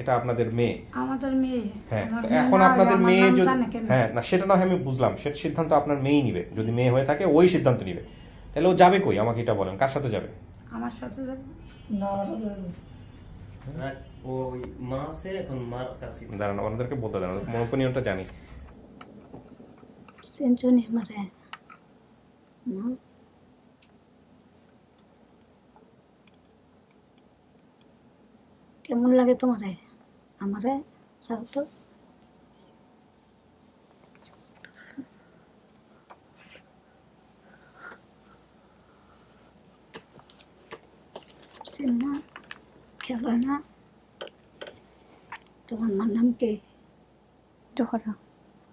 এটা আপনাদের মেয়ে। আমাদের মেয়ে। হ্যাঁ এখন আপনাদের মেয়ে যদি হ্যাঁ না সেটা না হয় আমি বুঝলাম। সেটা সিদ্ধান্ত আপনার মেয়েই নিবে। যদি মেয়ে হয়ে থাকে ওই সিদ্ধান্ত নিবে। তাহলে ও যাবে কই? আমাকে এটা বলেন। কার সাথে যাবে? আমার সাথে যাবে। না আমার সাথে যাবে। ওই মা আছে এখন মার কাছে। দাঁড়ান ওনাদেরকে বলতে দেন ওপিনিয়নটা জানি। সেঞ্চুনি মারে। কেমন লাগে তোমারে? আমারে? যাও তো? সিন্না খেলো না তোমার মার নাম কি? জোহরা।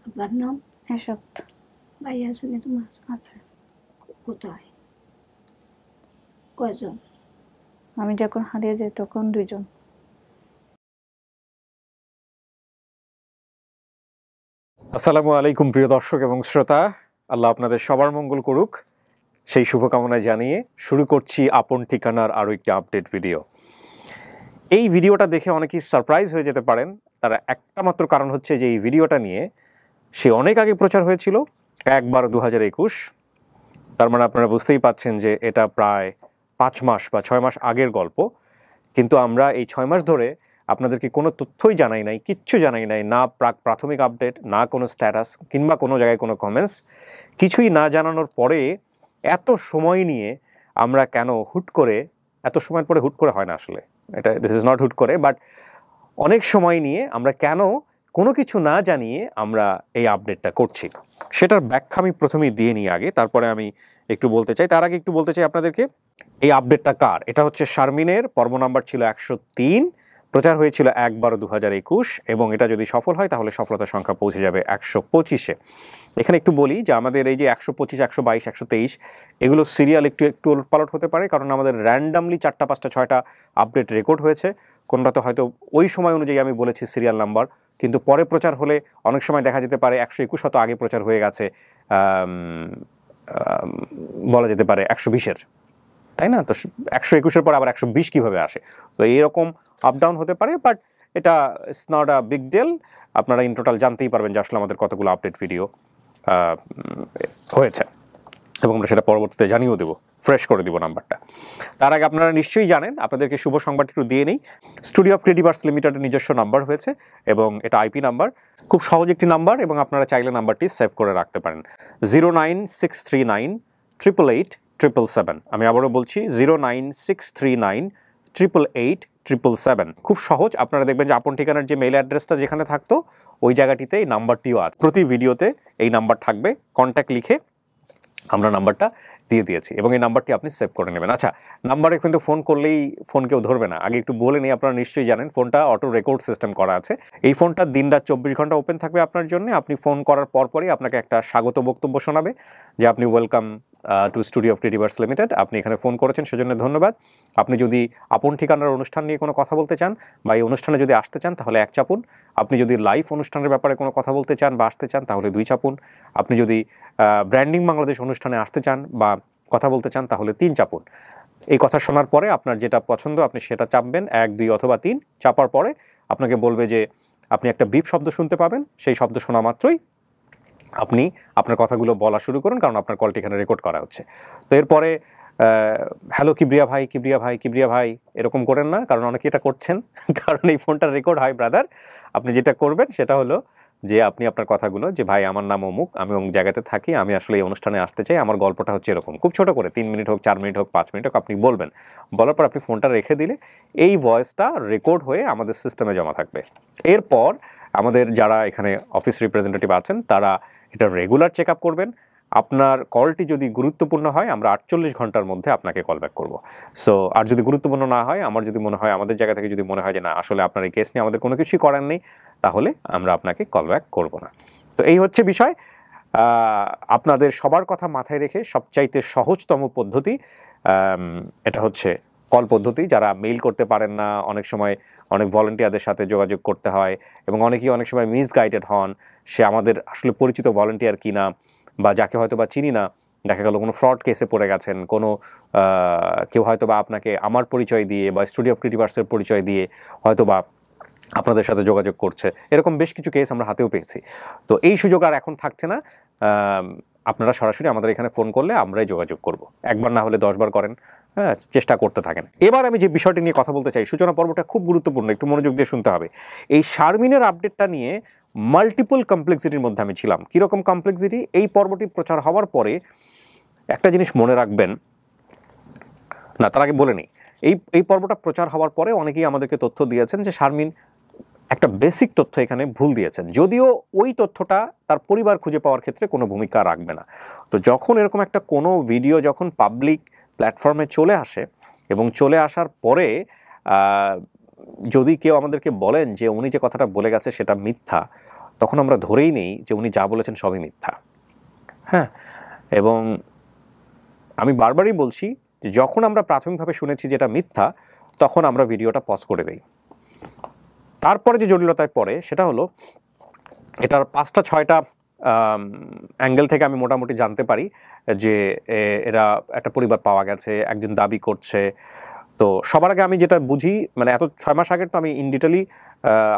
আব্বার নাম? এসব। ভাই আসেনি তোমার? আছে। কোথায়? কয়জন? আমি যখন হারিয়ে যাই তখন দুইজন। আসসালামু আলাইকুম, প্রিয় দর্শক এবং শ্রোতা। আল্লাহ আপনাদের সবার মঙ্গল করুক। সেই শুভকামনা জানিয়ে শুরু করছি আপন ঠিকানার আরও একটি আপডেট ভিডিও। এই ভিডিওটা দেখে অনেকেই সারপ্রাইজ হয়ে যেতে পারেন। তারা একটা মাত্র কারণ হচ্ছে যে এই ভিডিওটা নিয়ে সে অনেক আগে প্রচার হয়েছিল, একবার দু হাজার একুশ। তার মানে আপনারা বুঝতেই পাচ্ছেন যে এটা প্রায় পাঁচ মাস বা ছয় মাস আগের গল্প। কিন্তু আমরা এই ছয় মাস ধরে আপনাদেরকে কোনো তথ্যই জানাই নাই, কিচ্ছু জানাই নাই, না প্রাক প্রাথমিক আপডেট, না কোনো স্ট্যাটাস কিংবা কোনো জায়গায় কোনো কমেন্টস কিছুই না জানানোর পরে এত সময় নিয়ে আমরা কেন হুট করে, এত সময়ের পরে হুট করে হয় না আসলে। এটা দিস ইজ নট হুট করে বাট অনেক সময় নিয়ে আমরা কেন কোনো কিছু না জানিয়ে আমরা এই আপডেটটা করছি। সেটার ব্যাখ্যা আমি প্রথমেই দিয়ে নিই আগে, তারপরে আমি একটু বলতে চাই। তার আগে একটু বলতে চাই আপনাদেরকে, এই আপডেটটা কার? এটা হচ্ছে শারমিনের, পর্ব নাম্বার ছিল একশো তিন। প্রচার হয়েছিল এক বারো দু হাজার একুশ এবং এটা যদি সফল হয়, তাহলে সফলতার সংখ্যা পৌঁছে যাবে একশো পঁচিশে। এখানে একটু বলি যে আমাদের এই যে একশো পঁচিশ, একশো বাইশ, একশো তেইশ, এগুলো সিরিয়াল একটু একটু উলটপালট হতে পারে, কারণ আমাদের র্যান্ডামলি চারটা, পাঁচটা, ছয়টা আপডেট রেকর্ড হয়েছে। কোনটাতে হয়তো ওই সময় অনুযায়ী আমি বলেছি সিরিয়াল নাম্বার কিন্তু পরে প্রচার হলে অনেক সময় দেখা যেতে পারে একশো একুশ হয়তো আগে প্রচার হয়ে গেছে বলা যেতে পারে একশো বিশের। তাই না? তো একশো একুশের পর আবার একশো বিশ কীভাবে আসে? তো এইরকম আপ ডাউন হতে পারে বাট এটা it's not a big deal আপনারা ইন টোটাল জানতেই পারবেন যে আসলে আমাদের কতগুলো আপডেট ভিডিও হয়েছে। এবং আমরা সেটা পরবর্তীতে জানিয়েও দেবো। ফ্রেশ করে দিব নাম্বারটা। তার আগে আপনারা নিশ্চয়ই জানেন, আপনাদেরকে শুভ সংবাদটি একটু দিয়ে নেই। স্টুডিও অফ ক্রেডিভার্স লিমিটেডের নিজস্ব নাম্বার হয়েছে, এবং এটা আইপি নাম্বার। খুব সহজ একটি নাম্বার, এবং আপনারা চাইলে নাম্বারটি সেভ করে রাখতে পারেন। Zero nine six three nine triple eight triple seven আমি আবারও বলছি zero nine six three nine triple eight triple seven খুব সহজ, আপনারা দেখবেন যে আপন ঠিকানার যে মেল অ্যাড্রেসটা যেখানে থাকতো, ওই জায়গাটিতে এই নাম্বারটিও আছে প্রতি ভিডিওতে এই নাম্বার থাকবে। কন্ট্যাক্ট লিখে আমরা নাম্বারটা দিয়ে দিয়েছি এবং এই নাম্বারটি আপনি সেভ করে নেবেন। আচ্ছা নাম্বারে কিন্তু ফোন করলেই ফোন কেউ ধরবে না। আগে একটু বলে নিই, আপনারা নিশ্চয়ই জানেন ফোনটা অটো রেকর্ড সিস্টেম করা আছে। এই ফোনটা দিন রাত চব্বিশ ঘণ্টা ওপেন থাকবে আপনার জন্য। আপনি ফোন করার পরপরই আপনাকে একটা স্বাগত বক্তব্য শোনাবে, যে আপনি welcome to studio of Creativerse limited আপনি এখানে ফোন করেছেন, সেজন্য ধন্যবাদ। আপনি যদি আপন ঠিকানার অনুষ্ঠান নিয়ে কোনো কথা বলতে চান বা এই অনুষ্ঠানে যদি আসতে চান, তাহলে এক চাপুন। আপনি যদি লাইভ অনুষ্ঠানের ব্যাপারে কোনো কথা বলতে চান বা আসতে চান, তাহলে দুই চাপুন। আপনি যদি ব্র্যান্ডিং বাংলাদেশ অনুষ্ঠানে আসতে চান বা কথা বলতে চান, তাহলে তিন চাপুন। এই কথা শোনার পরে আপনার যেটা পছন্দ, আপনি সেটা চাপবেন। এক, দুই অথবা তিন চাপার পরে আপনাকে বলবে যে আপনি একটা বিপ শব্দ শুনতে পাবেন। সেই শব্দ শোনা মাত্রই আপনি আপনার কথাগুলো বলা শুরু করুন, কারণ আপনার কলটি এখানে রেকর্ড করা হচ্ছে। তো এরপরে হ্যালো কিবরিয়া ভাই কিবরিয়া ভাই কিবরিয়া ভাই। এরকম করেন না, কারণ অনেকে এটা করছেন, কারণ এই ফোনটা রেকর্ড হয় ব্রাদার আপনি যেটা করবেন সেটা হলো যে আপনি আপনার কথাগুলো যে, ভাই, আমার নাম অমুক, আমি অমুক জায়গাতে থাকি, আমি আসলে এই অনুষ্ঠানে আসতে চাই, আমার গল্পটা হচ্ছে এরকম। খুব ছোট করে, তিন মিনিট হোক, চার মিনিট হোক, পাঁচ মিনিট হোক, আপনি বলবেন। বলার পর আপনি ফোনটা রেখে দিলে এই ভয়েসটা রেকর্ড হয়ে আমাদের সিস্টেমে জমা থাকবে। এরপর আমাদের যারা এখানে অফিস রিপ্রেজেন্টেটিভ আছেন, তারা এটা রেগুলার চেক করবেন। আপনার কলটি যদি গুরুত্বপূর্ণ হয়, আমরা আটচল্লিশ ঘণ্টার মধ্যে আপনাকে কল ব্যাক করব। সো আর যদি গুরুত্বপূর্ণ না হয়, আমার যদি মনে হয়, আমাদের জায়গা থেকে যদি মনে হয় যে না, আসলে আপনার এই কেস নিয়ে আমাদের কোনো কিছুই করার নেই, তাহলে আমরা আপনাকে কল ব্যাক করব না। তো এই হচ্ছে বিষয়। আপনাদের সবার কথা মাথায় রেখে সবচাইতে সহজতম পদ্ধতি এটা হচ্ছে কল পদ্ধতি, যারা মেইল করতে পারেন না, অনেক সময় অনেক ভলেন্টিয়ারদের সাথে যোগাযোগ করতে হয় এবং অনেকেই অনেক সময় মিসগাইডেড হন, সে আমাদের আসলে পরিচিত ভলেন্টিয়ার কিনা বা যাকে হয়তো বা চিনি না, দেখা গেল কোনো ফ্রড কেসে পড়ে গেছেন, কোনো কেউ হয়তো বা আপনাকে আমার পরিচয় দিয়ে বা স্টুডিও অফ ক্রিটিভার্সের পরিচয় দিয়ে হয়তো বা আপনাদের সাথে যোগাযোগ করছে। এরকম বেশ কিছু কেস আমরা হাতেও পেয়েছি। তো এই সুযোগ আর এখন থাকছে না। আপনারা সরাসরি আমাদের এখানে ফোন করলে আমরাই যোগাযোগ করব। একবার না হলে দশবার করেন। হ্যাঁ চেষ্টা করতে থাকেন। এবার আমি যে বিষয়টি নিয়ে কথা বলতে চাই, সূচনা পর্বটা খুব গুরুত্বপূর্ণ, একটু মনোযোগ দিয়ে শুনতে হবে। এই শারমিনের আপডেটটা নিয়ে মাল্টিপল কমপ্লেক্সিটির মধ্যে আমি ছিলাম। কীরকম কমপ্লেক্সিটি এই পর্বটি প্রচার হওয়ার পরে একটা জিনিস মনে রাখবেন। না, তার আগে বলে নিই। এই এই পর্বটা প্রচার হওয়ার পরে অনেকেই আমাদেরকে তথ্য দিয়েছেন যে শারমিন একটা বেসিক তথ্য এখানে ভুল দিয়েছেন। যদিও ওই তথ্যটা তার পরিবার খুঁজে পাওয়ার ক্ষেত্রে কোনো ভূমিকা রাখবে না। তো যখন এরকম একটা কোনো ভিডিও যখন পাবলিক প্ল্যাটফর্মে চলে আসে এবং চলে আসার পরে যদি কেউ আমাদেরকে বলেন যে উনি যে কথাটা বলে গেছে সেটা মিথ্যা, তখন আমরা ধরেই নেই যে উনি যা বলেছেন সবই মিথ্যা। হ্যাঁ? এবং আমি বারবারই বলছি যে যখন আমরা প্রাথমিকভাবে শুনেছি যেটা মিথ্যা, তখন আমরা ভিডিওটা পজ করে দেই। তারপরে যে জটিলতায় পড়ে সেটা হলো, এটার পাঁচটা, ছয়টা অ্যাঙ্গেল থেকে আমি মোটামুটি জানতে পারি যে এরা একটা পরিবার পাওয়া গেছে, একজন দাবি করছে। তো সবার আগে আমি যেটা বুঝি মানে এত ছয় মাস আগের তো আমি ইন ডিটেলি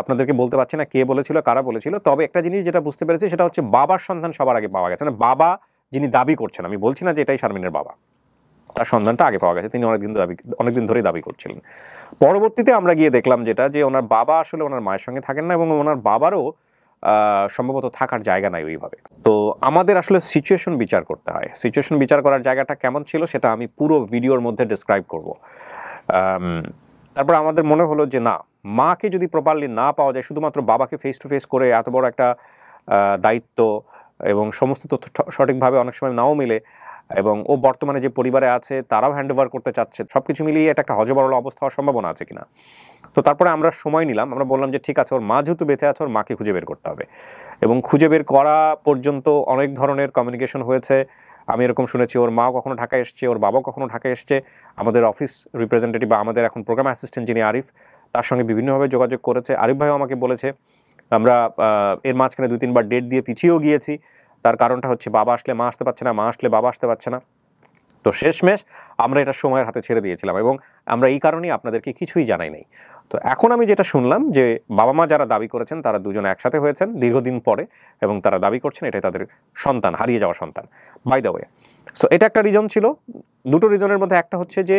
আপনাদেরকে বলতে পারছি না কে বলেছিল, কারা বলেছিল। তবে একটা জিনিস যেটা বুঝতে পেরেছি, সেটা হচ্ছে বাবার সন্ধান সবার আগে পাওয়া গেছে। মানে বাবা যিনি দাবি করছেন, আমি বলছি না যে এটাই শারমিনের বাবা। তার সন্ধানটা আগে পাওয়া গেছে, তিনি অনেকদিন দাবি, অনেকদিন ধরেই দাবি করছিলেন। পরবর্তীতে আমরা গিয়ে দেখলাম যেটা, যে ওনার বাবা আসলে ওনার মায়ের সঙ্গে থাকেন না এবং ওনার বাবারও সম্ভবত থাকার জায়গা নাই ওইভাবে। তো আমাদের আসলে সিচুয়েশন বিচার করতে হয়। সিচুয়েশন বিচার করার জায়গাটা কেমন ছিল সেটা আমি পুরো ভিডিওর মধ্যে ডিসক্রাইব করব। তারপর আমাদের মনে হলো যে না, মাকে যদি প্রপারলি না পাওয়া যায়, শুধুমাত্র বাবাকে ফেস টু ফেস করে এত বড় একটা দায়িত্ব এবং সমস্ত তথ্য সঠিকভাবে অনেক সময় নাও মিলে এবং ও বর্তমানে যে পরিবারে আছে, তারাও হ্যান্ড ওভার করতে চাচ্ছে। সব কিছু মিলিয়ে এটা একটা হজবরল অবস্থা হওয়ার সম্ভাবনা আছে কিনা। তো তারপরে আমরা সময় নিলাম, আমরা বললাম যে, ঠিক আছে, ওর মা যেহেতু বেঁচে আছে, ওর মাকে খুঁজে বের করতে হবে। এবং খুঁজে বের করা পর্যন্ত অনেক ধরনের কমিউনিকেশন হয়েছে। আমি এরকম শুনেছি, ওর মাও কখনো ঢাকায় এসছে, ওর বাবা কখনো ঢাকায় এসছে। আমাদের অফিস রিপ্রেজেন্টেটিভ বা আমাদের এখন প্রোগ্রাম অ্যাসিস্ট্যান্ট যিনি আরিফ, তার সঙ্গে বিভিন্নভাবে যোগাযোগ করেছে। আরিফ ভাইও আমাকে বলেছে, আমরা এর মাঝখানে দুই তিনবার ডেট দিয়ে পিছিয়েও গিয়েছি। তার কারণটা হচ্ছে বাবা আসলে মা আসতে পারছে না, মা আসলে বাবা আসতে পারছে না। তো শেষমেশ আমরা এটা সময়ের হাতে ছেড়ে দিয়েছিলাম এবং আমরা এই কারণেই আপনাদেরকে কিছুই জানাই নাই। তো এখন আমি যেটা শুনলাম যে বাবা মা যারা দাবি করেছেন, তারা দুজনে একসাথে হয়েছেন দীর্ঘদিন পরে এবং তারা দাবি করছেন এটাই তাদের সন্তান, হারিয়ে যাওয়া সন্তান। বাই দ্য ওয়ে সো এটা একটা রিজন ছিল। দুটো রিজনের মধ্যে একটা হচ্ছে যে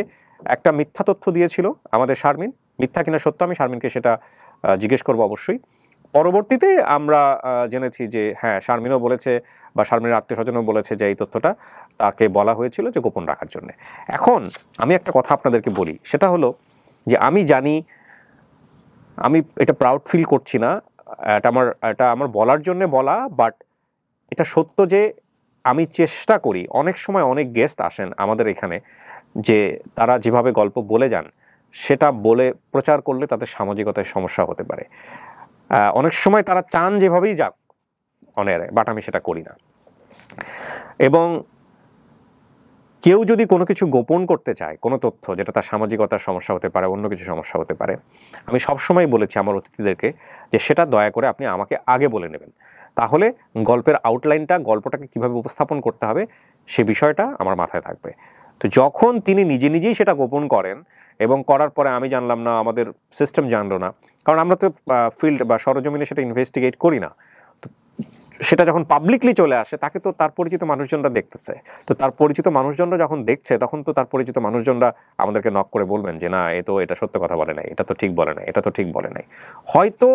একটা মিথ্যা তথ্য দিয়েছিল আমাদের শারমিন। মিথ্যা কিনা সত্য আমি শারমিনকে সেটা জিজ্ঞেস করব অবশ্যই। পরবর্তীতে আমরা জেনেছি যে হ্যাঁ শারমিনও বলেছে বা শারমিনের আত্মীয় স্বজনও বলেছে যে, এই তথ্যটা তাকে বলা হয়েছিল যে, গোপন রাখার জন্য। এখন আমি একটা কথা আপনাদেরকে বলি, সেটা হলো যে, আমি জানি, আমি এটা প্রাউড ফিল করছি না, এটা আমার এটা আমার বলার জন্য বলা বাট এটা সত্য যে, আমি চেষ্টা করি, অনেক সময় অনেক গেস্ট আসেন আমাদের এখানে, যে, তারা যেভাবে গল্প বলে যান, সেটা বলে প্রচার করলে তাদের সামাজিকতায় সমস্যা হতে পারে। অনেক সময় তারা চান যেভাবেই যাক অনেরে বাট আমি সেটা করি না। এবং কেউ যদি কোনো কিছু গোপন করতে চায়, কোনো তথ্য, যেটা তার সামাজিকতার সমস্যা হতে পারে, অন্য কিছু সমস্যা হতে পারে, আমি সবসময় বলেছি আমার অতিথিদেরকে যে সেটা দয়া করে আপনি আমাকে আগে বলে নেবেন। তাহলে গল্পের আউটলাইনটা গল্পটাকে কীভাবে উপস্থাপন করতে হবে, সে বিষয়টা আমার মাথায় থাকবে। তো যখন তিনি নিজে নিজেই সেটা গোপন করেন এবং করার পরে আমি জানলাম, না, আমাদের সিস্টেম জানলো না। কারণ আমরা তো ফিল্ড বা সরজমিনে সেটা ইনভেস্টিগেট করি না। তো সেটা যখন পাবলিকলি চলে আসে, তাকে তো তার পরিচিত মানুষজনরা দেখতেছে। তো তার পরিচিত মানুষজনরা যখন দেখছে, তখন তো তার পরিচিত মানুষজনরা আমাদেরকে নক করে বলবেন যে, না, এ তো এটা সত্য কথা বলে নাই, এটা তো ঠিক বলে নাই, এটা তো ঠিক বলে নাই। হয়তো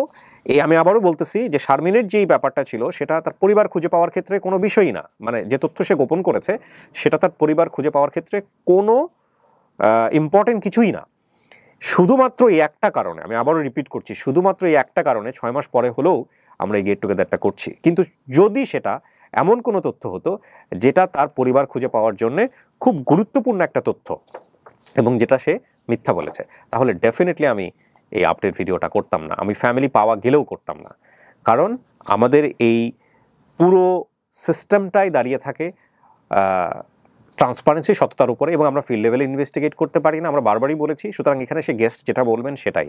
এই আমি আবারও বলতেছি যে শারমিনের যেই ব্যাপারটা ছিল, সেটা তার পরিবার খুঁজে পাওয়ার ক্ষেত্রে কোনো বিষয়ই না। মানে যে তথ্য সে গোপন করেছে, সেটা তার পরিবার খুঁজে পাওয়ার ক্ষেত্রে কোনো ইম্পর্টেন্ট কিছুই না। শুধুমাত্র এই একটা কারণে, আমি আবারও রিপিট করছি, শুধুমাত্র এই একটা কারণে ছয় মাস পরে হলেও আমরা এই গেট টুগেদারটা করছি। কিন্তু যদি সেটা এমন কোনো তথ্য হতো, যেটা তার পরিবার খুঁজে পাওয়ার জন্য খুব গুরুত্বপূর্ণ একটা তথ্য, এবং যেটা সে মিথ্যা বলেছে, তাহলে ডেফিনেটলি আমি এই আপডেট ভিডিওটা করতাম না। আমি ফ্যামিলি পাওয়া গেলেও করতাম না। কারণ আমাদের এই পুরো সিস্টেমটাই দাঁড়িয়ে থাকে ট্রান্সপারেন্সি সততার উপরে এবং আমরা ফিল্ড লেভেলে ইনভেস্টিগেট করতে পারি না। আমরা বারবারই বলেছি, সুতরাং এখানে সে গেস্ট যেটা বলবেন সেটাই।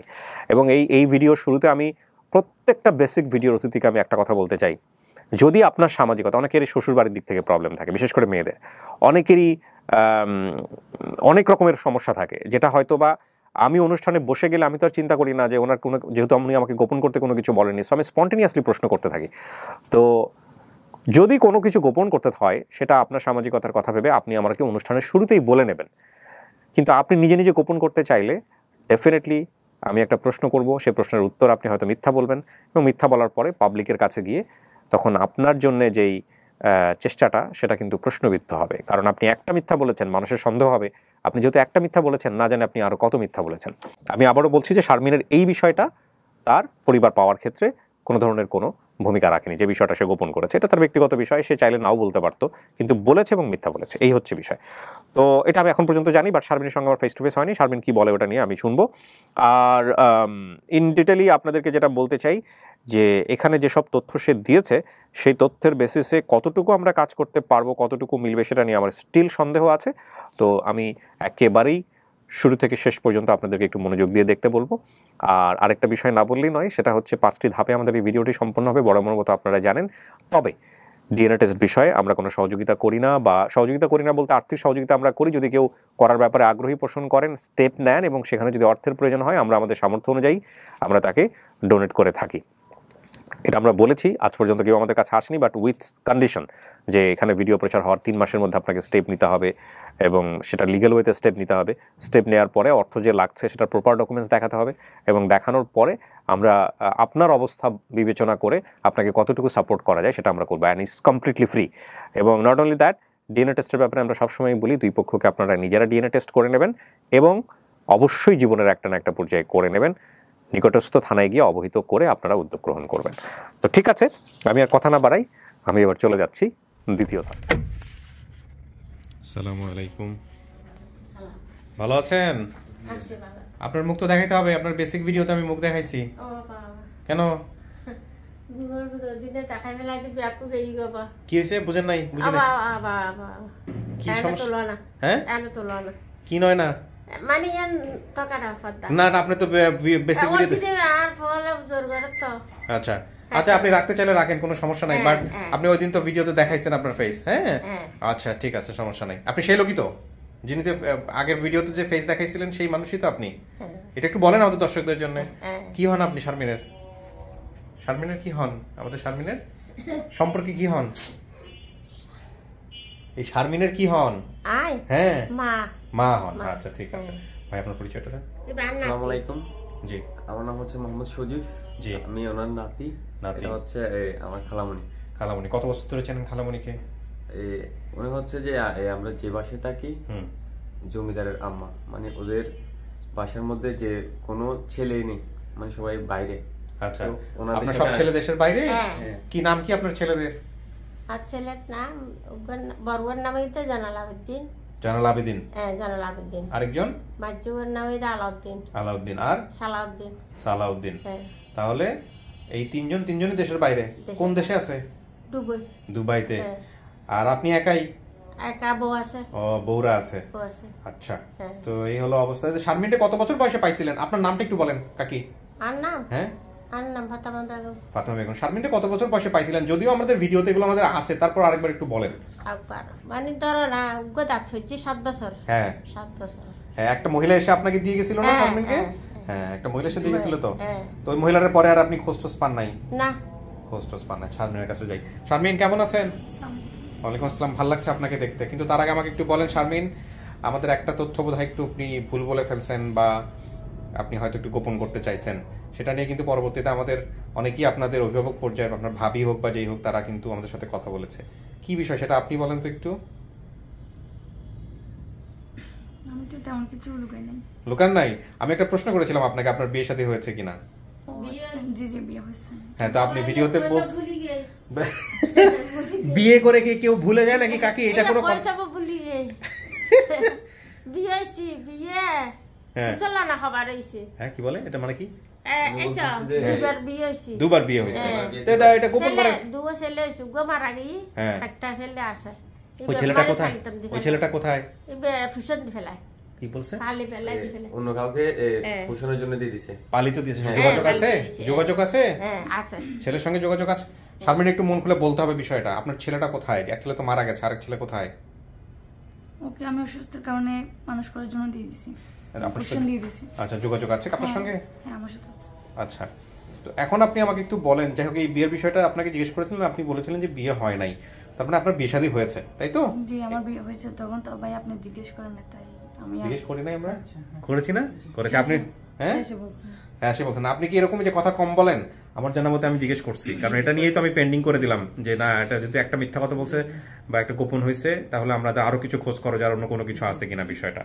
এবং এই এই ভিডিওর শুরুতে আমি প্রত্যেকটা বেসিক ভিডিওর অতিথিকে আমি একটা কথা বলতে চাই। যদি আপনার সামাজিকতা, অনেকেরই শ্বশুরবাড়ির দিক থেকে প্রবলেম থাকে, বিশেষ করে মেয়েদের। অনেকেরই অনেক রকমের সমস্যা থাকে, যেটা হয়তো বা আমি অনুষ্ঠানে বসে গেলে আমি তো আর চিন্তা করি না যে ওনার কোনো যেহেতু উনি আমাকে গোপন করতে কোনো কিছু বলেনি সো আমি স্পন্টেনিয়াসলি প্রশ্ন করতে থাকি। তো যদি কোনো কিছু গোপন করতে হয়, সেটা আপনার সামাজিকতার কথা ভেবে আপনি আমাকে অনুষ্ঠানের শুরুতেই বলে নেবেন। কিন্তু আপনি নিজে নিজে গোপন করতে চাইলে ডেফিনেটলি আমি একটা প্রশ্ন করব সেই প্রশ্নের উত্তর আপনি হয়তো মিথ্যা বলবেন এবং মিথ্যা বলার পরে পাবলিকের কাছে গিয়ে তখন আপনার জন্য যেই চেষ্টাটা, সেটা কিন্তু প্রশ্নবিদ্ধ হবে। কারণ আপনি একটা মিথ্যা বলেছেন, মানুষের সন্দেহ হবে। আপনি যেহেতু একটা মিথ্যা বলেছেন, না জানে আপনি আরও কত মিথ্যা বলেছেন। আমি আবারও বলছি যে শারমিনের এই বিষয়টা তার পরিবার পাওয়ার ক্ষেত্রে কোনো ধরনের কোনো ভূমিকা রাখেনি। যে বিষয়টা সে গোপন করেছে, এটা তার ব্যক্তিগত বিষয়, সে চাইলে নাও বলতে পারতো, কিন্তু বলেছে এবং মিথ্যা বলেছে, এই হচ্ছে বিষয়। তো এটা আমি এখন পর্যন্ত জানি বাট শারমিনের সঙ্গে আমার ফেস টু ফেস হয়নি। শারমিন কী বলে ওটা নিয়ে আমি শুনব। আর ইন ডিটেলি আপনাদেরকে যেটা বলতে চাই যে এখানে যেসব তথ্য সে দিয়েছে, সেই তথ্যের বেসিসে কতটুকু আমরা কাজ করতে পারব, কতটুকু মিলবে সেটা নিয়ে আমার স্টিল সন্দেহ আছে। তো আমি একেবারেই শুরু থেকে শেষ পর্যন্ত আপনাদেরকে একটু মনোযোগ দিয়ে দেখতে বলব। আর আরেকটা বিষয় না বললেই নয়, সেটা হচ্ছে পাঁচটি ধাপে আমাদের এই ভিডিওটি সম্পন্ন হবে, বড় মতো আপনারা জানেন। তবে ডিএনএ টেস্ট বিষয়ে আমরা কোনো সহযোগিতা করি না বা সহযোগিতা করি না বলতে আর্থিক সহযোগিতা আমরা করি। যদি কেউ করার ব্যাপারে আগ্রহী পোষণ করেন স্টেপ নেন এবং সেখানে যদি অর্থের প্রয়োজন হয়, আমরা আমাদের সামর্থ্য অনুযায়ী আমরা তাকে ডোনেট করে থাকি। এটা আমরা বলেছি, আজ পর্যন্ত কেউ আমাদের কাছে আসেনি বাট উইথ কন্ডিশন যে এখানে ভিডিও প্রচার হওয়ার তিন মাসের মধ্যে আপনাকে স্টেপ নিতে হবে এবং সেটা লিগ্যাল ওয়েতে স্টেপ নিতে হবে। স্টেপ নেওয়ার পরে অর্থ যে লাগছে সেটা প্রপার ডকুমেন্টস দেখাতে হবে এবং দেখানোর পরে আমরা আপনার অবস্থা বিবেচনা করে আপনাকে কতটুকু সাপোর্ট করা যায় সেটা আমরা করব। অ্যান্ড ইটস কমপ্লিটলি ফ্রি এবং নট অনলি দ্যাট ডিএনএ টেস্টের ব্যাপারে আমরা সবসময় বলি, দুই পক্ষকে আপনারা নিজেরা ডিএনএ টেস্ট করে নেবেন এবং অবশ্যই জীবনের একটা না একটা পর্যায়ে করে নেবেন। নিকটস্থ থানায় গিয়ে অবহিত করে আপনারা উদ্যোগ গ্রহণ করবেন। তো ঠিক আছে আমি আর কথা না বাড়াই আমি এবার চলে যাচ্ছি দ্বিতীয় ধাপ আসসালামু আলাইকুম। ভালো আছেন? আপনার মুখ তো দেখাইতে হবে আপনার বেসিক ভিডিওতে আমি মুখ দেখাইছি। কেন? কি হয়েছে? বুঝেন নাই বুঝেন কি সমস্যা? হ্যাঁ? কি নয় না? মানে ইয়ান না না আপনি তো বেসিক ভিডিওতে আর ফলে জোর করে তো। আচ্ছা। আচ্ছা আপনি রাখতে চাইলে রাখেন কোনো সমস্যা নাই হ্যাঁ, বাট হ্যাঁ। আপনি ওই দিন তো ভিডিওতে দেখাইছেন আপনার ফেস হ্যাঁ? হ্যাঁ। আচ্ছা ঠিক আছে সমস্যা নাই। আপনি সেই লোকই তো যিনি আগের ভিডিওতে যে ফেস দেখাইছিলেন সেই মানুষই তো আপনি। হ্যাঁ। এটা একটু বলেন আমাদের দর্শকদের জন্য। হ্যাঁ। কি হন আপনি শারমিনের? শারমিনের কি হন? আমাদের শারমিনের? সম্পর্কে কি হন? এই শারমিনের কি হন? আয়। হ্যাঁ। মা। মা হন। আচ্ছা ঠিক আছে। হ্যাঁ। ভাই আপনার পরিচয়টা দেন। আসসালামু আলাইকুম। জি। আমার নাম হচ্ছে মোহাম্মদ সজীব। জি। আমি ওনার নাতি। নাতি। হচ্ছে আমার খালামণি। খালামণি। কত বছর ধরে চেনেন খালামণিকে? এ, উনি হচ্ছে যে আমরা যে বাসায় থাকি হুম। জমিদারের আম্মা। মানে ওদের বাসার মধ্যে যে কোনো ছেলে নেই। মানে সবাই বাইরে। আচ্ছা। আপনার সব ছেলে দেশের বাইরে? হ্যাঁ। কি নাম কি আপনার ছেলেদের? আর ছেলের নাম উগ্র- বড়ুয়ার তো জানাল আবেদ্দিন জানাল আবেদিন হ্যাঁ জানাল আবেদ্দিন আরেকজন? বাজ্যুর নামে আলাউদ্দিন। আলাউদ্দিন। আর? সালাউদ্দিন। সালাউদ্দিন। তাহলে এই তিনজন তিনজনই দেশের বাইরে। কোন দেশে আছে? ডুবই দুবাইতে। হ্যাঁ। আর আপনি একাই? একা বউ আছে। ও বউরা আছে। আচ্ছা। হ্যাঁ। তো এই হলো অবস্থা। শারমিনটা কত বছর বয়সে পাইছিলেন? আপনার নামটা একটু বলেন কাকি। আর নাম? হ্যাঁ? আর নাম ফাতামা বেগম। ফাতেমা বেগম। শারমিনটা কত বছর বয়সে পাইছিলেন? যদিও আমাদের ভিডিওতে এগুলো আমাদের আছে তারপর আরেকবার একটু বলেন। আকবর মানে ধরো না উগ্র দাঁত হয়েছে সাত বছর। হ্যাঁ। সাত বছর। হ্যাঁ একটা মহিলা এসে আপনাকে দিয়ে গেছিল না শারমিনকে হ্যাঁ, একটা মহিলা এসে দিয়ে গেছিল তো। তো ওই মহিলার পরে আর আপনি খোঁজ টোজ পান নাই? না। খোঁজ টোজ পান নাই। শারমিনের কাছে যাই। শারমিন কেমন আছেন? ওয়ালাইকুম আসসালাম। ভালো লাগছে আপনাকে দেখতে? কিন্তু তার আগে আমাকে একটু বলেন শারমিন আমাদের একটা তথ্য বোধ একটু আপনি ভুল বলে ফেলছেন বা আপনি হয়তো একটু গোপন করতে চাইছেন। সেটা নিয়ে কিন্তু পরবর্তীতে আমাদের অনেকেই আপনাদের অভিভাবক পর্যায়ে আপনার ভাবি হোক বা যেই হোক তারা কিন্তু আমাদের সাথে কথা বলেছে। কি বিষয় সেটা আপনি বলেন তো একটু? আমি তো তেমন কিছু লুকাই নাই। লুকান নাই? আমি একটা প্রশ্ন করেছিলাম আপনাকে আপনার বিয়ে শাদী হয়েছে কিনা? আচ্ছা, জি জি বিয়ে হয়েছে। হ্যাঁ তো আপনি ভিডিওতে বলছেন বিয়ে করে কি কেউ ভুলে যায় নাকি কাকি? এটা কোনো কথা- ভুলি গে বিয়ে বিয়ে। হ্যাঁ। না খবর হয়েছে। হ্যাঁ কি বলে? এটা মানে কি? দুবার বিয়ে বিয়ে হয়েছে। হ্যাঁ। তো এটা এটা গোপন ছেলে করে দুটো ছেলে হয়েছে গো মারা গেই। হ্যাঁ। একটা ছেলে আছে। ওই ছেলেটা কোথায়? ওই ছেলেটা কোথায়? ফুসন দি ফেলায়। কি বলছে? অন্য কাউকে হ্যাঁ। পোষণের জন্য দিয়ে দিছে। পালিত দিয়েছে। যোগাযোগ আছে? যোগাযোগ আছে? হ্যাঁ আছে। ছেলের সঙ্গে যোগাযোগ আছে? সামনে একটু মন খুলে বলতে হবে বিষয়টা। আপনার ছেলেটা কোথায়? এক ছেলে তো মারা গেছে আরেক ছেলে কোথায়? ওকে আমি অসুস্থের কারণে মানুষ করার জন্য দিয়ে দিছি। আপনার সাথে- আচ্ছা যোগাযোগ আছে আপনার সঙ্গে? হ্যাঁ আমার সাথে আছে। আচ্ছা তো এখন আপনি আমাকে একটু বলেন যাই হোক এই বিয়ের বিষয়টা আপনাকে জিজ্ঞেস করেছিলেন আপনি বলেছিলেন যে বিয়ে হয় নাই। তার মানে আপনার বিয়ে শাদী হয়েছে তাই তো? জি আমার বিয়ে হয়েছে তখন তো ভাই আপনি জিজ্ঞেস করেন না তাই আমি জিজ্ঞেস করি নাই আমরা? করেছি না? করেছি। আপনি হ্যাঁ? হ্যাঁ সে বলছেন আপনি কি এরকম যে কথা কম বলেন? আমার জানা মতে আমি জিজ্ঞেস করছি কারণ এটা নিয়েই তো আমি পেন্ডিং করে দিলাম যে না এটা যদি একটা মিথ্যা কথা বলছে বা একটা গোপন হয়েছে তাহলে আমরা আরও কিছু খোঁজ করো যার অন্য কোনো কিছু আছে কিনা বিষয়টা।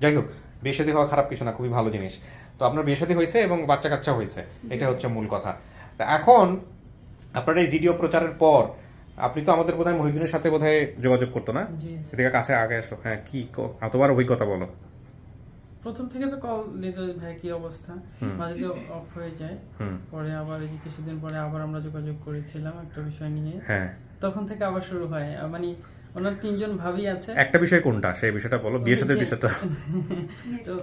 যাই হোক বিয়ে শাদী হওয়া খারাপ কিছু না খুবই ভালো জিনিস। তো আপনার বিয়ে শাদী হয়েছে এবং বাচ্চা কাচ্চা হয়েছে এটা হচ্ছে মূল কথা। তা এখন আপনার এই ভিডিও প্রচারের পর আপনি তো আমাদের বোধহয় মহিদিনের সাথে বোধহয় যোগাযোগ করতো না? এদিকে কাছে আগে আসো হ্যাঁ কি তোমার অভিজ্ঞতা বলো। প্রথম থেকে তো কল দিত ভাই কি অবস্থা? মাঝে তো অফ হয়ে যায়। পরে আবার এই কিছুদিন পরে আবার আমরা যোগাযোগ করেছিলাম একটা বিষয় নিয়ে। হ্যাঁ। তখন থেকে আবার শুরু হয়। মানে ওনার তিনজন ভাবি আছে। একটা বিষয় কোনটা? সেই বিষয়টা বলো। বিয়ের সাথে বিষয়টা। তো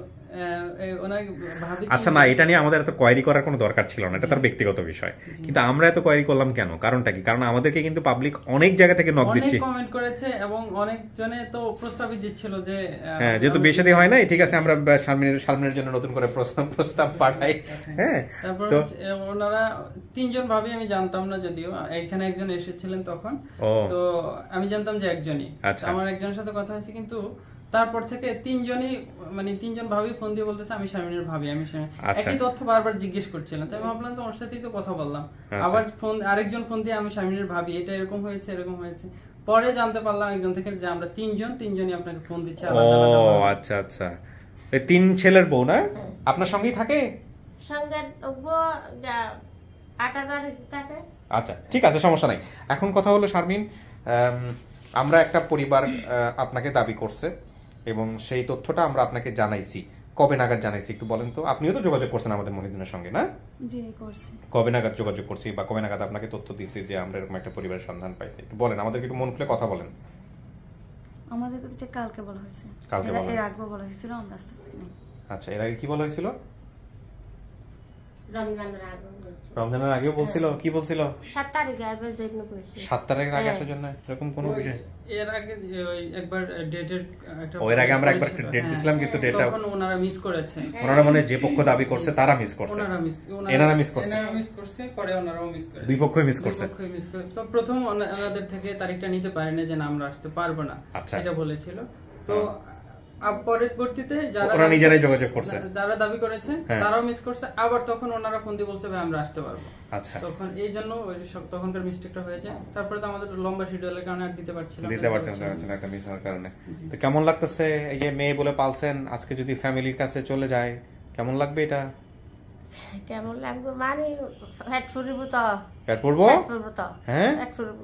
ওনার ভাবি আচ্ছা না এটা নিয়ে আমাদের এত কোয়ারি করার কোনো দরকার ছিল না। এটা তার ব্যক্তিগত বিষয়। কিন্তু আমরা এত কোয়ারি করলাম কেন? কারণটা কি? কারণ আমাদেরকে কিন্তু পাবলিক অনেক জায়গা থেকে নক অনেক দিচ্ছে। কমেন্ট করেছে এবং অনেক জনে তো প্রস্তাবই দিচ্ছিল যে হ্যাঁ যেহেতু শাদী হয় নাই ঠিক আছে আমরা শারমিনের জন্য নতুন করে প্রস্তাব প্রস্তাব পাঠাই। হ্যাঁ তারপর ওনারা তিনজন ভাবি আমি জানতাম না যদিও। এখানে একজন এসেছিলেন তখন। তো আমি জানতাম যে একজনই। আচ্ছা। আমার একজনের সাথে কথা হয়েছে কিন্তু তারপর থেকে তিনজনই মানে তিনজন ভাবি ফোন দিয়ে বলতেছে আমি শারমিনের ভাবি আমি আচ্ছা। একই তথ্য বারবার জিজ্ঞেস করছিলাম। তাই ভাবলাম তো ওর সাথেই তো কথা বললাম। আচ্ছা। আবার ফোন আরেকজন ফোন দিয়ে আমি শারমিনের ভাবি। এটা এরকম হয়েছে এরকম হয়েছে। পরে জানতে পারলাম একজন থেকে যে আমরা তিনজন তিনজনই আপনাকে ফোন দিচ্ছি ও। আচ্ছা আচ্ছা। এই তিন ছেলের বউ না? আপনার সঙ্গেই থাকে? সঙ্গে ওগো যা আটা থাকে। আচ্ছা ঠিক আছে সমস্যা নাই। এখন কথা হলো শারমিন আমরা একটা পরিবার আপনাকে দাবি করছে এবং সেই তথ্যটা আমরা আপনাকে জানাইছি। কবে নাগাদ জানাইছি একটু বলেন তো? আপনিও তো যোগাযোগ করছেন আমাদের মহিদিনের সঙ্গে না? জি করছি। কবে নাগাদ যোগাযোগ করছি বা কবে নাগাদ আপনাকে তথ্য দিছি যে আমরা এরকম একটা পরিবারের সন্ধান পাইছি? একটু বলেন আমাদেরকে একটু মন খুলে কথা বলেন। আমাদের কাছে কালকে বলা হয়েছে। কালকে বলা এর হয়েছে। আগেও বলা হয়েছিল আমরা আসতে পারিনি আচ্ছা এর আগে কি বলা হয়েছিল? রমজানের আগেও বলছিল। কি বলছিল? সাত তারিখে আসবে জন্য বলছি সাত তারিখের আগে হ্যাঁ। আসার জন্য? এরকম কোনো বিষয়? এর আগে যে ওই একবার ডেটের একটা আগে আমরা একবার করেছিল, হ্যাঁ। দিছিলাম কিন্তু date-টা- তখন ওনারা মিস করেছে। ওনারা মানে যে পক্ষ দাবি করছে তারা মিস করছে। ওনারা মিস এনারা miss করছে। এনারা মিস করছে পরে ওনারাও মিস করেছে। দুই পক্ষই miss করছে। পক্ষই miss করে তো প্রথম ওনাদের থেকে তারিখটা নিতে পারেনি যে না আমরা আসতে পারব না। আচ্ছা। এটা বলেছিল। তো পরবর্তীতে যারা ওরা নিজেরাই যোগাযোগ করছে। যারা দাবি করেছে হ্যাঁ। তারাও মিস করছে আবার তখন ওনারা ফোন দিয়ে বলছে ভাই আমরা আসতে পারব। আচ্ছা। তখন এই জন্য ওই সব- তখনকার মিস্টেকটা হয়ে যায় তারপরে তো আমাদের লম্বা শিডিউলের কারণে আর দিতে পারছিলাম। দিতে পারছেন না, একটা মিস হওয়ার কারণে। তো কেমন লাগতেছে এই যে মেয়ে বলে পালছেন আজকে যদি ফ্যামিলির কাছে চলে যায় কেমন লাগবে এটা? কেমন লাগবে? মানে ফ্যাট ফুরিব তো। প্যাট পড়ব ফ্যাট ফুরব তো। হ্যাঁ? ফ্যাট ফুরব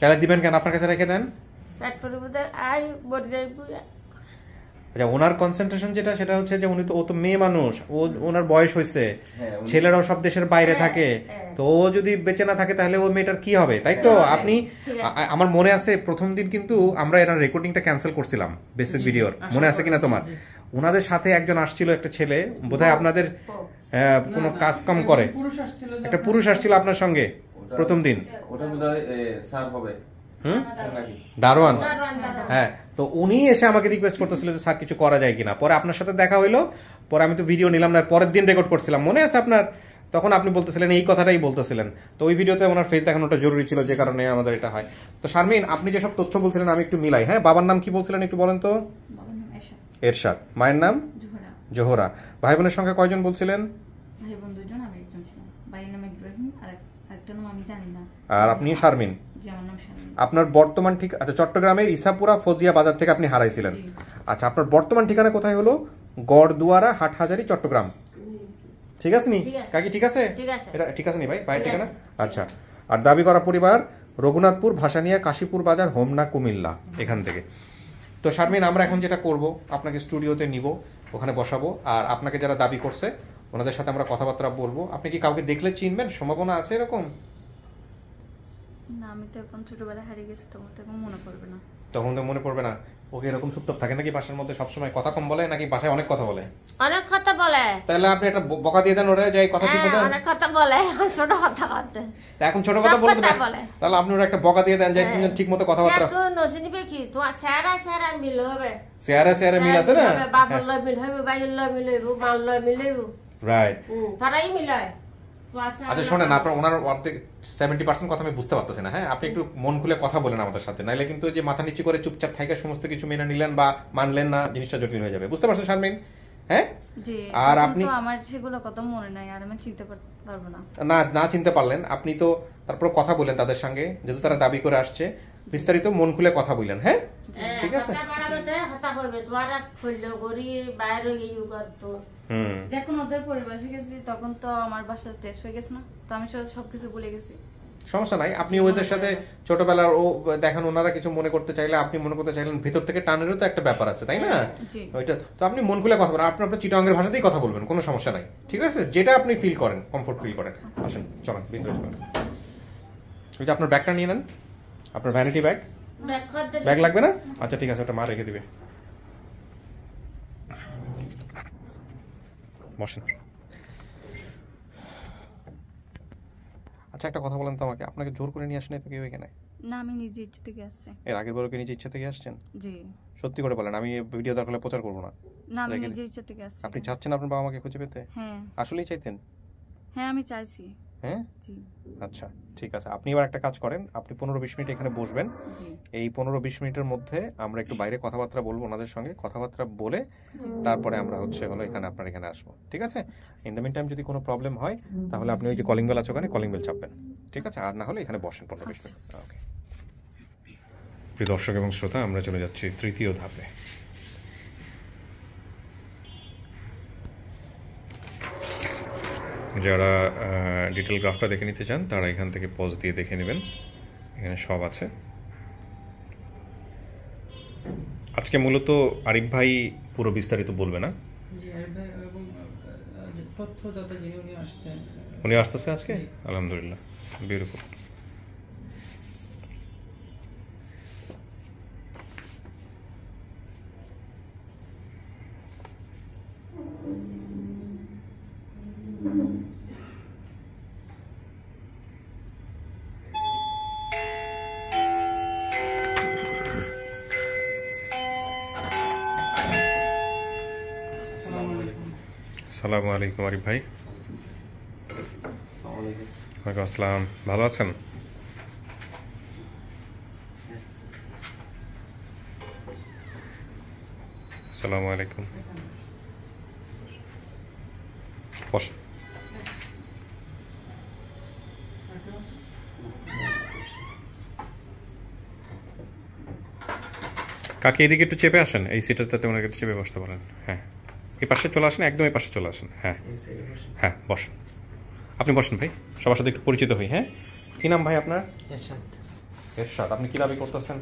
তাহলে দিবেন কেন? আপনার কাছে রেখে দেন? ফ্যাট ফুরিব আই মরে যাইব আচ্ছা ওনার কনসেন্ট্রেশন যেটা সেটা হচ্ছে যে উনি তো ও তো মেয়ে মানুষ ও ওনার বয়স হয়েছে। হ্যাঁ, ছেলেরাও সব দেশের বাইরে হ্যাঁ, থাকে। হ্যাঁ। তো ও যদি বেঁচে না থাকে তাহলে ও মেয়েটার কি হবে তাই তো? আপনি আমার মনে আছে প্রথম দিন কিন্তু আমরা এর রেকর্ডিংটা ক্যান্সেল করছিলাম বেসিক ভিডিওর মনে আছে কিনা তোমার? ওনাদের সাথে একজন আসছিল একটা ছেলে বোধহয় আপনাদের কোনো কাজ কাম করে। পুরুষ আসছিল যে একটা পুরুষ আসছিল আপনার সঙ্গে প্রথম দিন। ওটা স্যার হবে। হুম? দারোয়ান। হ্যাঁ তো উনি এসে আমাকে রিকোয়েস্ট করতেছিল যে স্যার কিছু করা যায় কিনা? পরে আপনার সাথে দেখা হইল। পরে আমি তো ভিডিও নিলাম না পরের দিন রেকর্ড করছিলাম। মনে আছে আপনার? তখন আপনি বলতেছিলেন এই কথাটাই বলতেছিলেন। তো ওই ভিডিওতে ওনার ফেস দেখানোটা জরুরি ছিল যে কারণে আমাদের এটা হয়। তো শারমিন আপনি যেসব তথ্য বলছিলেন আমি একটু মিলাই। হ্যাঁ বাবার নাম কি বলছিলেন একটু বলেন তো? এরশাদ। মায়ের নাম? জোহরা। জোহরা। ভাই বোনের সংখ্যা কয়জন বলছিলেন? ভাই বোন দুজন আমি একজন ছিলাম। ভাইয়ের নাম ইব্রাহিম আর এক- নাম আমি জানি না। আর আপনি শারমিন যে আমার নাম শারমিন আপনার বর্তমান ঠিক আচ্ছা চট্টগ্রামের ইসাপুরা ফজিয়া বাজার থেকে আপনি হারাইছিলেন। আচ্ছা আপনার বর্তমান ঠিকানা কোথায় হলো? গড়দুয়ারা হাটহাজারি চট্টগ্রাম। ঠিক আছে নি। কাকি ঠিক আছে? ঠিক আছে। এটা ঠিক আছে নি ভাই? ভাইয়ের ঠিক ঠিকানা আচ্ছা। আর দাবি করা পরিবার রঘুনাথপুর ভাসানিয়া কাশীপুর বাজার হোমনা কুমিল্লা এখান থেকে। তো শারমিন আমরা এখন যেটা করব আপনাকে স্টুডিওতে নিব ওখানে বসাবো। আর আপনাকে যারা দাবি করছে ওনাদের সাথে আমরা কথাবার্তা বলব। আপনি কি কাউকে দেখলে চিনবেন? সম্ভাবনা আছে এরকম? না আমি তো এখন ছোটবেলায় হারিয়ে গেছি তখন তো এখন মনে পড়বে না। তখন তো মনে পড়বে না। ওকে এরকম চুপচাপ থাকে নাকি বাসার মধ্যে সবসময়? কথা কম বলে নাকি বাসায় অনেক কথা বলে? অনেক কথা বলে। তাহলে আপনি একটা বকা দিয়ে দেন ওরা যে কথা ঠিক হ্যাঁ, মতো অনেক কথা বলে ছোট কথা করতে তা এখন ছোট কথা সব বলে কথা দেবেন বলে। তাহলে আপনি ওরা একটা বকা দিয়ে দেন যে হ্যাঁ। ঠিক মতো কথাবার্তা। তুই নচিনিবে কি? তোমার স্যারা স্যারা মিল হবে। চেয়ারে চেয়ারে মিল আছে না? হ্যাঁ। লয় মিল হইব বাইর লয় মিল হইব মাল লয় মিল হইব। রাইট তারাই মিল হয়। তোমার স্যারা আচ্ছা শোনেন আপনার ওনার অর্ধেক সেভেন্টি পার্সেন্ট কথা আমি বুঝতে পারতেছি না হ্যাঁ? আপনি একটু মন খুলে কথা বলেন আমাদের সাথে নাইলে কিন্তু যে মাথা নিচু করে চুপচাপ থাকে সমস্ত কিছু মেনে নিলেন বা মানলেন না জিনিসটা জটিল হয়ে যাবে। বুঝতে পারছেন শারমিন? হ্যাঁ? আর আপনি আমার সেগুলো কথা মনে নাই আর আমি চিনতে পারব না। না না চিনতে পারলেন। আপনি তো তারপর কথা বলেন তাদের সঙ্গে যেহেতু তারা দাবি করে আসছে। বিস্তারিত মন খুলে কথা বললেন হ্যাঁ? হ্যাঁ, ঠিক আছে? যখন ওদের পরিবাসে গেছি তখন তো আমার বাসা শেষ হয়ে গেছে না। তো আমি সব- সবকিছু ভুলে গেছি। সমস্যা নাই। আপনি ওদের সাথে ছোটবেলার ও দেখেন ওনারা কিছু মনে করতে চাইলে আপনি মনে করতে চাইলেন ভিতর থেকে টানেরও তো একটা ব্যাপার আছে তাই না? ওইটা তো আপনি মন খুলে কথা বলেন। আপনি আপনার চিটাঙ্গের ভাষাতেই কথা বলবেন কোনো সমস্যা নাই। ঠিক আছে? যেটা আপনি ফিল করেন কমফোর্ট ফিল করেন। আসেন চলেন ভিতরে চলেন। ওই যে আপনার ব্যাগটা নিয়ে নেন। আপনার ভ্যানিটি ব্যাগ ব্যাগ ব্যাগ লাগবে না? আচ্ছা ঠিক আছে ওটা মা রেখে দিবে। বসেন। আচ্ছা একটা কথা বলেন তো আমাকে। আপনাকে জোর করে নিয়ে আসেনি তো কেউ এখানে? না আমি নিজে ইচ্ছে থেকে আসছি। এর আগের বারও কি নিজে ইচ্ছা থেকে আসছেন? জি। সত্যি করে বলেন আমি এই ভিডিও দরকার হলে প্রচার করব না। না আমি নিজে ইচ্ছে থেকে আসছি। আপনি চাচ্ছেন আপনার বাবা মাকে খুঁজে পেতে? হ্যাঁ। আসলেই চাইতেন? হ্যাঁ আমি চাইছি। হ্যাঁ? আচ্ছা ঠিক আছে। আপনি এবার একটা কাজ করেন আপনি পনেরো বিশ মিনিট এখানে বসবেন। এই পনেরো বিশ মিনিটের মধ্যে আমরা একটু বাইরে কথাবার্তা বলব ওনাদের সঙ্গে। কথাবার্তা বলে তারপরে আমরা হচ্ছে হলো এখানে আপনার এখানে আসব। ঠিক আছে? ইন দ্য মিন টাইম যদি কোনো প্রবলেম হয় তাহলে আপনি ওই যে কলিং বেল আছে ওখানে কলিং বেল চাপবেন। ঠিক আছে? আর না হলে এখানে বসেন পনেরো বিশ মিনিট। ওকে প্রিয় দর্শক এবং শ্রোতা আমরা চলে যাচ্ছি তৃতীয় ধাপে। যারা ডিটেল গ্রাফটা দেখে নিতে চান তারা এখান থেকে পজ দিয়ে দেখে নেবেন। এখানে সব আছে। আজকে মূলত আরিফ ভাই পুরো বিস্তারিত বলবে না? উনি আসতেছে আজকে? আলহামদুলিল্লাহ। বিউটিফুল আলাইকুম ভাই। ওয়ালাইকুম আসসালাম। ভালো আছেন? আসসালামু আলাইকুম। কাকে, এদিকে একটু চেপে আসেন। এই সিটারটাতে ওনাকে একটু চেপে বসতে পারেন। হ্যাঁ। এই পাশে চলে আসেন একদম এই পাশে চলে আসেন। হ্যাঁ। হ্যাঁ বসেন। আপনি বসেন ভাই সবার সাথে একটু পরিচিত হই হ্যাঁ? কি নাম ভাই আপনার? এরশাদ। আপনি কি দাবি করতেছেন?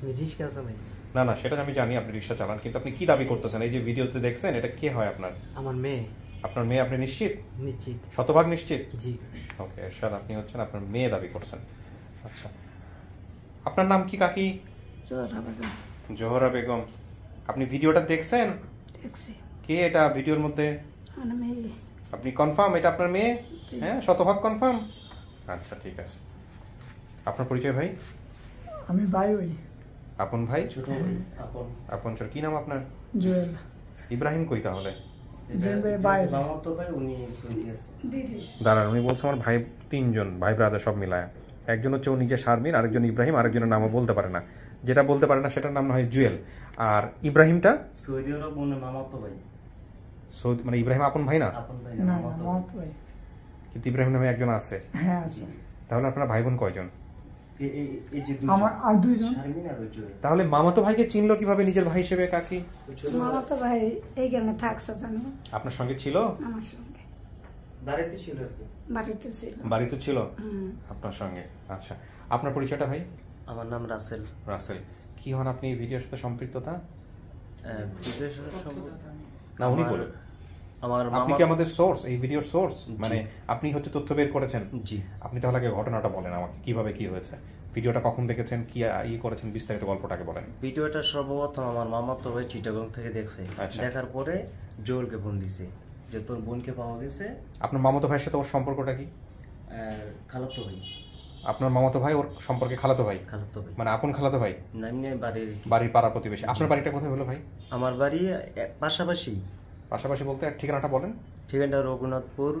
আমি রিক্সা চালাই। না না সেটা আমি জানি আপনি রিক্সা চালান কিন্তু আপনি কি দাবি করতেছেন? এই যে ভিডিওতে দেখছেন এটা কে হয় আপনার? আমার মেয়ে। আপনার মেয়ে আপনি নিশ্চিত? নিশ্চিত। শতভাগ নিশ্চিত? জি। ওকে এরশাদ আপনি হচ্ছেন আপনার মেয়ে দাবি করছেন। আচ্ছা। আপনার নাম কি কাকি? জোহরা বেগম। জোহরা বেগম। আপনি ভিডিওটা দেখছেন? দেখছি। কে এটা ভিডিওর মধ্যে? আপনি কনফার্ম এটা আপনার মেয়ে? হ্যাঁ শতভাগ কনফার্ম আচ্ছা ঠিক আছে। আপনার পরিচয় ভাই? আমি ভাই ওই আপন ভাই? ছোট ভাই আপন। আপন স্যার কি নাম আপনার? জুয়েল। ইব্রাহিম কই তাহলে? দাঁড়ান উনি বলছে আমার ভাই তিনজন ভাই ব্রাদার সব মিলায়। একজন হচ্ছে ও নিজে শারমিন আরেকজন ইব্রাহিম আরেকজনের নামও বলতে পারে না। যেটা বলতে পারে না সেটার নাম না হয় জুয়েল। আর ইব্রাহিমটা? সৌদি আরব উনি মামার তো ভাই। সৌদি মানে ইব্রাহিম আপন ভাই না? কিন্তু ইব্রাহিম নামে একজন আছে। হ্যাঁ আছে। তাহলে আপনারা ভাই বোন কয়জন? এই- এই- এই আমার আর দুইজন। তাহলে মামাতো ভাইকে চিনলো কীভাবে নিজের ভাই হিসেবে কাকি? ওই ছোট মামা তো ভাই এইখানে থাকছে জানো? আপনার সঙ্গে ছিল? আমার সঙ্গে। বাড়িতে ছিল বাড়িতে ছিল। বাড়িতে ছিল? আপনার সঙ্গে। আচ্ছা। আপনার পরিচয়টা ভাই? আমার নাম রাসেল। রাসেল। কি হন আপনি এই ভিডিওর সাথে সম্পৃক্ততা? আহ, বিদেশ সম্ভব- না উনি বলুন। আমার আপনি কি আমাদের সোর্স এই ভিডিওর সোর্স মানে আপনি হচ্ছে তথ্য বের করেছেন? জি। আপনি তাহলে আগে ঘটনাটা বলেন আমাকে কীভাবে কি হয়েছে? ভিডিওটা কখন দেখেছেন? কি ইয়ে করেছেন? বিস্তারিত গল্পটাকে বলেন। ভিডিওটা সর্বপ্রথম আমার মামা তো ভাই চিটাগং থেকে দেখছে। আচ্ছা। দেখার পরে জোলকে ফোন দিছে যে তোর বোনকে পাওয়া গেছে। আপনার মামাতো ভাইয়ের সাথে ওর সম্পর্কটা কি? খালাতো ভাই। আপনার মামাতো ভাই ওর সম্পর্কে খালাতো ভাই? খালাতো ভাই। মানে আপন খালাতো ভাই? নামনে বাড়ির বাড়ির পাড়া প্রতিবেশী। আপনার বাড়িটা কোথায় হলো ভাই? আমার বাড়ি পাশাপাশি। পাশাপাশি বলতে ঠিকানাটা বলেন। ঠিকানাটা রঘুনাথপুর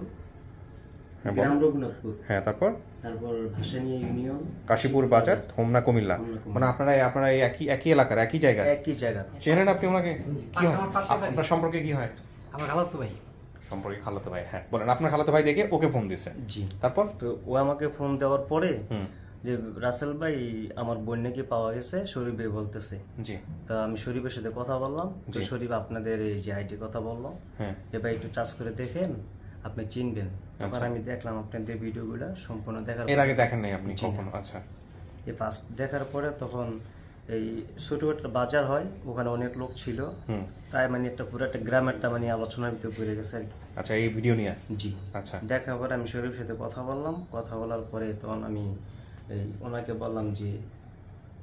হ্যাঁ, গ্রাম রঘুনাথপুর। হ্যাঁ তারপর? তারপর ভাসানিয়া ইউনিয়ন। কাশীপুর বাজার হোমনা কুমিল্লা। মানে আপনারা আপনারা এই একই একই এলাকার একই জায়গায় একই জায়গা। চেনেন আপনি ওনাকে? কি হয়। আপনার সম্পর্কে কি হয়? আমার খালাতো ভাই। সম্পর্কে খালাতো ভাই হ্যাঁ। বলেন আপনার খালাতো ভাই দেখে ওকে ফোন দিছে জি। তারপর? তো ও আমাকে ফোন দেওয়ার পরে হুম। যে রাসেল ভাই আমার বোন নাকি পাওয়া গেছে শরীফ ভাই বলতেছে। জি। তা আমি শরীফের সাথে কথা বললাম তো জি। শরীফ আপনাদের এই যে আইডির কথা বলল হ্যাঁ। যে ভাই একটু টাচ করে দেখেন আপনি চিনবেন। তখন আচ্ছা। আমি দেখলাম আপনাদের ভিডিওগুলো সম্পূর্ণ দেখার এর আগে দেখেন নাই আপনি কখনো আচ্ছা। এই ফার্স্ট দেখার পরে তখন এই ছোট একটা বাজার হয় ওখানে অনেক লোক ছিল। তাই মানে একটা পুরো একটা গ্রামেরটা মানে আলোচনার ভিতরে পড়ে গেছে আর কি। আচ্ছা এই ভিডিও নিয়ে? জি। আচ্ছা। দেখার পরে আমি শরীফের সাথে কথা বললাম কথা বলার পরে তখন আমি এই ওনাকে বললাম যে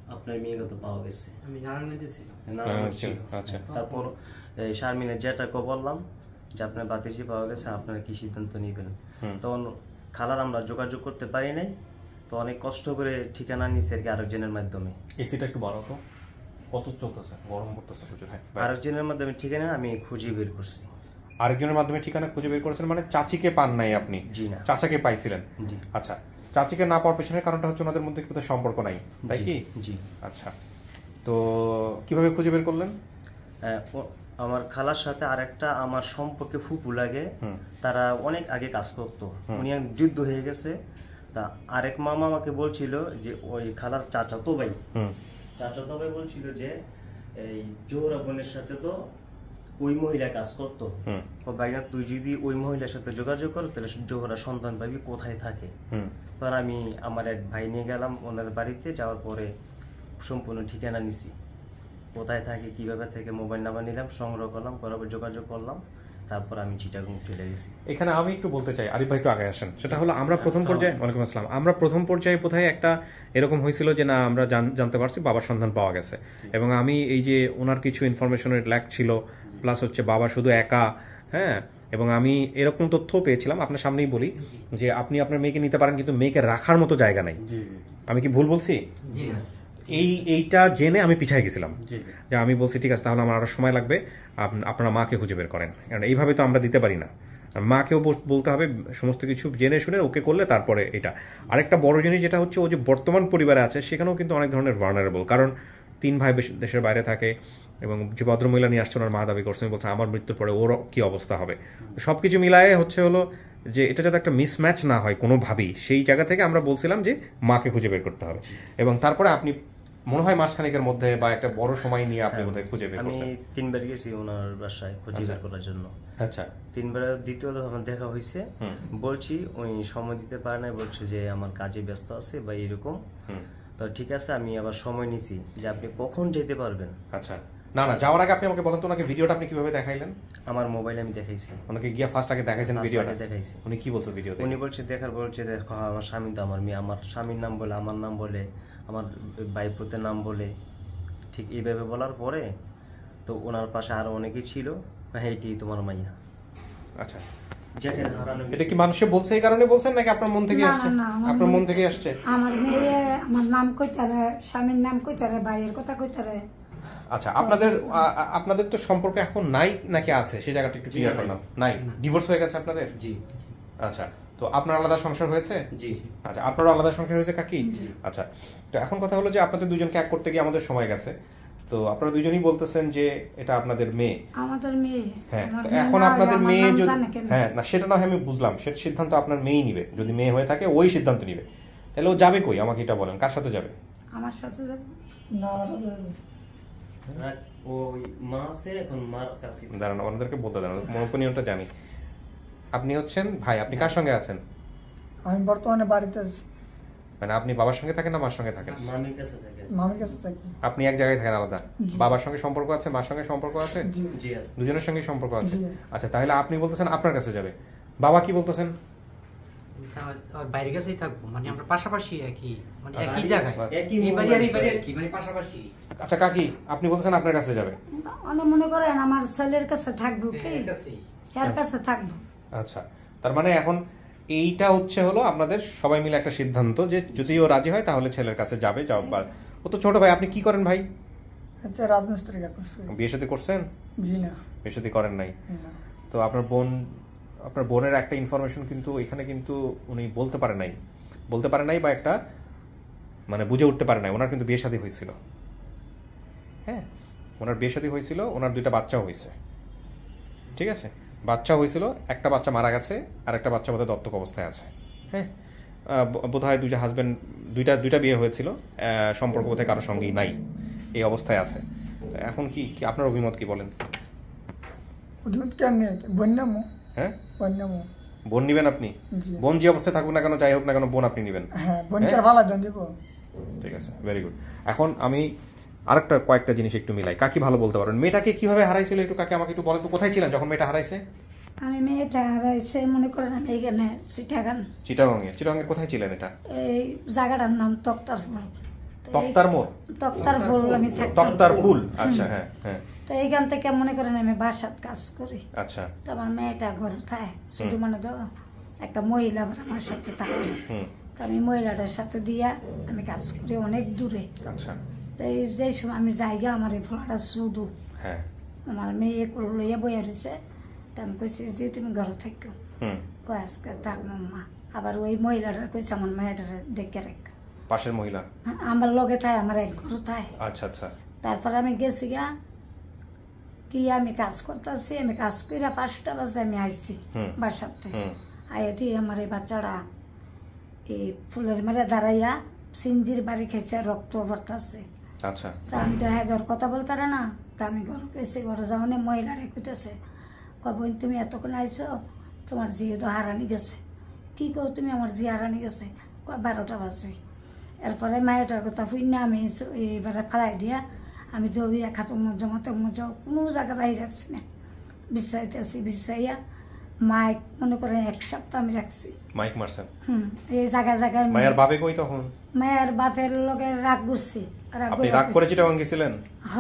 আপনার মেয়েকে তো পাওয়া গেছে। আমি নারায়ণগঞ্জে ছিলাম। হ্যাঁ। ছিল, আচ্ছা। তারপর শারমিনের যেটাকে বললাম যে আপনার বাতিজি পাওয়া গেছে আপনারা কি সিদ্ধান্ত নেবেন? তখন খালার আমরা যোগাযোগ করতে পারি নাই তো অনেক কষ্ট করে ঠিকানা নিচ্ছে আর কি আরেকজনের মাধ্যমে। এসিটা একটু বাড়াও তো। কত চলতেছে? গরম পড়তেছে প্রচুর হ্যাঁ। আরেকজনের মাধ্যমে ঠিকানা আমি খুঁজে বের করছি। আরেকজনের মাধ্যমে ঠিকানা খুঁজে বের করেছেন মানে চাচিকে পান নাই আপনি? জি না। চাচাকে পাইছিলেন? জি। আচ্ছা চাচিকে না পাওয়ার পেছনের কারণটা হচ্ছে ওনাদের মধ্যে কোথাও সম্পর্ক নাই তাই কি? জি। আচ্ছা। তো কীভাবে খুঁজে বের করলেন? আমার খালার সাথে আরেকটা আমার সম্পর্কে ফুপু লাগে। তারা অনেক আগে কাজ করতো। উনি এক যুদ্ধ হয়ে গেছে। তা আরেক মামা আমাকে বলছিল যে ওই খালার চাচাতো ভাই। চাচাতো ভাই বলছিল যে এই জোহরা বোনের সাথে তো ওই মহিলা কাজ করতো। হুম। ও ভাইনা তুই যদি ওই মহিলার সাথে যোগাযোগ করো তাহলে জোহরা সন্তান পাবি কোথায় থাকে? হুম। তখন আমি আমার এক ভাই নিয়ে গেলাম ওনার বাড়িতে যাওয়ার পরে সম্পূর্ণ ঠিকানা নিছি। কোথায় থাকে কীভাবে থেকে মোবাইল নাম্বার নিলাম সংগ্রহ করলাম করার যোগাযোগ করলাম তারপর আমি চিটাগুং চলে গেছি। এখানে আমি একটু বলতে চাই আরিফ ভাই একটু আগে আসেন। সেটা হলো আমরা প্রথম পর্যায়ে ওয়ালাইকুম আসসালাম। আমরা প্রথম পর্যায়ে কোথায় একটা এরকম হয়েছিল যে না আমরা জানতে পারছি বাবার সন্ধান পাওয়া গেছে। এবং আমি এই যে ওনার কিছু ইনফরমেশনের ল্যাক ছিল প্লাস হচ্ছে বাবা শুধু একা হ্যাঁ? এবং আমি এরকম তথ্যও পেয়েছিলাম আপনার সামনেই বলি যে আপনি আপনার মেয়েকে নিতে পারেন কিন্তু মেয়েকে রাখার মতো জায়গা নাই। আমি কি ভুল বলছি? এই এইটা জেনে আমি পিছায় গেছিলাম। যে আমি বলছি ঠিক আছে তাহলে আমার আরও সময় লাগবে। আপ- আপনারা মাকে খুঁজে বের করেন। কারণ এইভাবে তো আমরা দিতে পারি না। মাকেও বল- বলতে হবে সমস্ত কিছু জেনে শুনে ওকে করলে তারপরে এটা। আরেকটা বড় জিনিস যেটা হচ্ছে ও যে বর্তমান পরিবারে আছে সেখানেও কিন্তু অনেক ধরনের ভার্নারেবল কারণ তিন ভাই বেশ- দেশের বাইরে থাকে এবং যে ভদ্রমহিলা নিয়ে আসছে ওনার মা দাবি করছেন বলছে আমার মৃত্যুর পরে ওর কি অবস্থা হবে? সব কিছু মিলায়ে হচ্ছে হলো যে এটা যাতে একটা মিসম্যাচ না হয় কোনোভাবেই সেই জায়গা থেকে আমরা বলছিলাম যে মাকে খুঁজে বের করতে হবে। এবং তারপরে আপনি মনে হয় মাসখানেকের মধ্যে বা একটা বড় সময় নিয়ে আপনি বোধহয় খুঁজে বের আমি করছেন। তিনবার গেছি ওনার বাসায় খুঁজে আচ্ছা। বের করার জন্য। আচ্ছা। তিনবার দ্বিতীয় আমার দেখা হয়েছে। বলছি ওই সময় দিতে পারে না বলছে যে আমার কাজে ব্যস্ত আছে বা এরকম। তো ঠিক আছে আমি আবার সময় নিছি যে আপনি কখন যেতে পারবেন। আচ্ছা। না না যাওয়ার আগে আপনি আমাকে বলেন তো ওনাকে ভিডিওটা আপনি কীভাবে দেখাইলেন? আমার মোবাইলে আমি দেখাইছি। ওনাকে গিয়া ফার্স্ট আগে দেখাইছেন ভিডিওটা। দেখাইছি। উনি কি বলছে ভিডিওতে? উনি বলছে দেখার বলছে দেখো হ্যাঁ, আমার স্বামী তো আমার মেয়ে আমার স্বামীর নাম বলে আমার নাম বলে আমার বাইপুতের নাম বলে। ঠিক এইভাবে বলার পরে তো ওনার পাশে আরও অনেকেই ছিল হ্যাঁ এটি তোমার মাইয়া। আচ্ছা। এটা কি মানুষে বলছে এই কারণে বলছেন নাকি আপনার মন থেকে আসছে? আমার আপনার মন থেকে আসছে? আমার মেয়ে আমার নাম কইতারে স্বামীর নাম কইতারে ভাইয়ের কথা কইতারে। আচ্ছা আপনাদের আপনাদের তো সম্পর্ক এখন নাই নাকি আছে? সেই জায়গাটা একটু ক্লিয়ার করলাম। নাই? ডিভোর্স হয়ে গেছে আপনাদের? জি। আচ্ছা তো আপনার আলাদা সংসার হয়েছে? জি। আচ্ছা আপনারও আলাদা সংসার হয়েছে কাকি? আচ্ছা তো এখন কথা হলো যে আপনাদের দুজনকে এক করতে গিয়ে আমাদের সময় গেছে। তো আপনারা দুজনই বলতেছেন যে এটা আপনাদের মেয়ে। আমাদের মেয়ে। হ্যাঁ তো এখন আপনাদের মেয়ে যদি হ্যাঁ না সেটা না হয় আমি বুঝলাম। সেটা সিদ্ধান্ত আপনার মেয়েই নিবে। যদি মেয়ে হয়ে থাকে ওই সিদ্ধান্ত নিবে। তাহলে ও যাবে কই? আমাকে এটা বলেন। কার সাথে যাবে? আমার সাথে যাবে। না আমার সাথে যাবে। আর ওই মা আছে এখন মার কাছে। দাঁড়ান আমাদেরকে বলতে ওপিনিয়নটা জানি। আপনি হচ্ছেন ভাই আপনি কার সঙ্গে আছেন? আমি বর্তমানে বাড়িতে আছি। মানে আপনি বাবার সঙ্গে থাকেন না মার সঙ্গে থাকেন? মামির কাছে থাকে মামির কাছে থাকি। আপনি এক জায়গায় থাকেন আলাদা? বাবার সঙ্গে সম্পর্ক আছে মার সঙ্গে সম্পর্ক আছে? জি। জি দুজনের সঙ্গে সম্পর্ক আছে? আচ্ছা তাহলে আপনি বলতেছেন আপনার কাছে যাবে। বাবা কি বলতেছেন? আর কাছেই থাকব মানে আমরা পাশাপাশি একই মানে আচ্ছা, একই জায়গায়। একই বাড়ি আর এই বাড়ি আর কি মানে পাশাপাশি। আচ্ছা কাকি আপনি বলতেছেন আপনার কাছে যাবে। অনেক মনে করেন আমার ছেলের কাছে থাকব কি? এর কাছে থাকব। আচ্ছা তার মানে এখন এইটা হচ্ছে হলো আপনাদের সবাই মিলে একটা সিদ্ধান্ত যে যদি ও রাজি হয় তাহলে ছেলের কাছে যাবে যাও বা- ও তো ছোট ভাই আপনি কি করেন ভাই? হচ্ছে রাজমিস্ত্রি করছে। বিয়ে সাথে করছেন? জি না। বিয়ে সাথে করেন নাই? তো আপনার বোন আপনার বোনের একটা ইনফরমেশন কিন্তু এখানে কিন্তু উনি বলতে পারে নাই। বলতে পারে নাই বা একটা মানে বুঝে উঠতে পারে নাই। ওনার কিন্তু বিয়ে শাদী হয়েছিল। হ্যাঁ ওনার বিয়ে শাদী হয়েছিল, ওনার দুইটা বাচ্চাও হয়েছে। ঠিক আছে? বাচ্চা হয়েছিল, একটা বাচ্চা মারা গেছে, আর একটা বাচ্চা বোধহয় দত্তক অবস্থায় আছে। হ্যাঁ বোধ হয় দুইটা হাজব্যান্ড দুইটা দুইটা বিয়ে হয়েছিল সম্পর্ক বোধহয় কারোর সঙ্গেই নাই, এই অবস্থায় আছে। এখন কি আপনার অভিমত কি বলেন? ওদের কেন হ্যাঁ? বোন নিবেন আপনি? বোন যে অবস্থায় থাকুক না কেন যাই হোক না কেন বোন আপনি নিবেন। হ্যাঁ বোনকে ভালো দিব। ঠিক আছে ভেরি গুড এখন আমি আরেকটা কয়েকটা জিনিস একটু মিলাই। কাকি ভালো বলতে পারেন মেয়েটাকে কীভাবে হারাইছিল একটু কাকে আমাকে একটু বলেন তো কোথায় ছিলেন যখন মেয়েটা হারাইছে? আমি মেয়েটা হারাইছে মনে করেন আমি এখানে চিটাগান চিটাগঙ্গে চিটাগঙ্গে কোথায় ছিলেন এটা? এই জায়গাটার নাম তক্তার ফুল তো এই- তক্তার মোড়। তক্তার ফুল আমি থাকতাম। তক্তার পুল আচ্ছা হ্যাঁ হ্যাঁ। তো এইখান থেকে মনে করেন? আমি বাসাত কাজ করি। আচ্ছা। তো আমার মেয়েটা ঘর থাকে শুধু মানে তো একটা মহিলা আমার সাথে থাকে। হুম। তো আমি মহিলাটার সাথে দিয়া আমি কাজ করি অনেক দূরে। আচ্ছা। তো এই যে সময় আমি জায়গা আমার এই ফোলাটা শুধু হ্যাঁ। আমার মেয়ে কোল লইয়া বইয়া রয়েছে তো আমি কইছি যে তুমি ঘরে থাকো। হুম। কয় আজকে থাকব মা। আবার ওই মহিলাটার কইছে আমার মেয়েটার দেখে রেখ। পাশের মহিলা? আমার লগে থায় আমার এক ঘর থায় আচ্ছা আচ্ছা। তারপর আমি গেছি গা কি আমি কাজ করতেছি আমি কাজ করে পাঁচটা বাজে আমি আইছি। বাসাতে। আইটি আমার এই বাচ্চারা এই ফুলের মেরে দাঁড়াইয়া সিঞ্জির বাড়ি খেয়েছে রক্ত ভরতাছে। আচ্ছা। তা আমি তো হ্যাঁ কথা বলতে না তা আমি ঘর গেছি ঘরে যাওয়া মহিলারা কইতেছে কবে তুমি এতক্ষণ আইছো তোমার জিয়ে তো হারানি গেছে। কি কো তুমি আমার জিয়ে হারানি গেছে বারোটা বাজে। এরপরে মায়েটার কথা ফুই না আমি এবারে ফালাই দিয়া আমি দৌড়ি রাখা মজা মতো মজা কোনো জায়গা বাইরে রাখছি না। বিশ্রাইতেছি বিশ্রাইয়া মাইক মনে করেন এক সপ্তাহ আমি রাখছি। মাইক মারছেন? হুম এই জায়গায় জায়গায় মায়ের বাবে কই তখন? মায়ের বাপের লগে রাগ করছি রাগ আপনি রাগ করে চিটাগং গেছিলেন? হ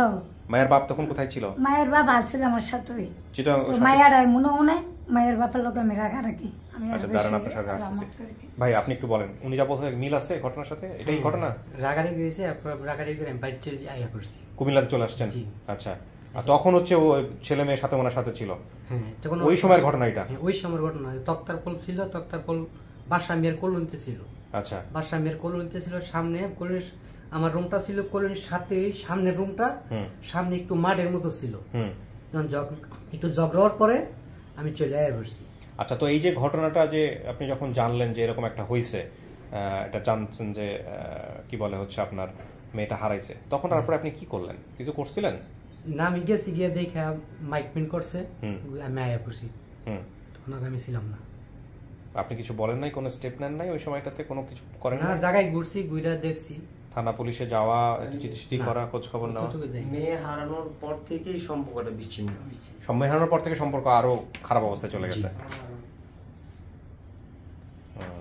মায়ের বাপ তখন কোথায় ছিল? মায়ের বাপ আসছিল আমার সাথেই চিটাগং মায়ের মনে মনে মায়ের বাপের লোক আমি রাখা রাখি আমি আচ্ছা দাঁড়ান আপনার সাথে আসতেছি। ভাই আপনি একটু বলেন উনি যা বলছেন মিল আছে ঘটনার সাথে? এটাই ঘটনা? রাগারি গেছে রাগারি করে আমি বাড়ি চলে আইয়া করছি। কুমিল্লাতে চলে আসছেন? আচ্ছা। আর তখন হচ্ছে ও ছেলে মেয়ের সাথে ওনার সাথে ছিল? হ্যাঁ তখন ওই সময়ের ঘটনা এটা? হ্যাঁ, ওই সময়ের ঘটনা। তক্তার পোল ছিল তক্তার পোল বাসা মেয়ের কলনিতে ছিল। আচ্ছা। বাসা মেয়ের কলোনিতে ছিল সামনে কলোনির আমার রুমটা ছিল কলোনির সাথে সামনের রুমটা সামনে একটু মাঠের মতো ছিল। হুম। যখন জগ- একটু ঝগড়ার পরে আমি চলে পড়ছি আচ্ছা তো এই যে ঘটনাটা যে আপনি যখন জানলেন যে এরকম একটা হয়েছে এটা জানছেন যে কি বলে হচ্ছে আপনার মেয়েটা হারাইছে তখন তারপরে আপনি কি করলেন? কিছু করছিলেন? না আমি গেছি গিয়ে দেখে মাইক পিন করছে। আমি আয়া পড়ছি। তখন আর আমি ছিলাম না। আপনি কিছু বলেন নাই কোনো স্টেপ নেন নাই ওই সময়টাতে? কোনো কিছু করেন না না জায়গায় ঘুরছি ঘুরে দেখছি। থানা পুলিশে যাওয়া চিঠি চিঠি করা খোঁজ খবর নেওয়া মেয়ে হারানোর পর থেকেই সম্পর্কটা বিচ্ছিন্ন। সম্মেলনের হারানোর পর থেকে সম্পর্ক আরও খারাপ অবস্থায় চলে গেছে।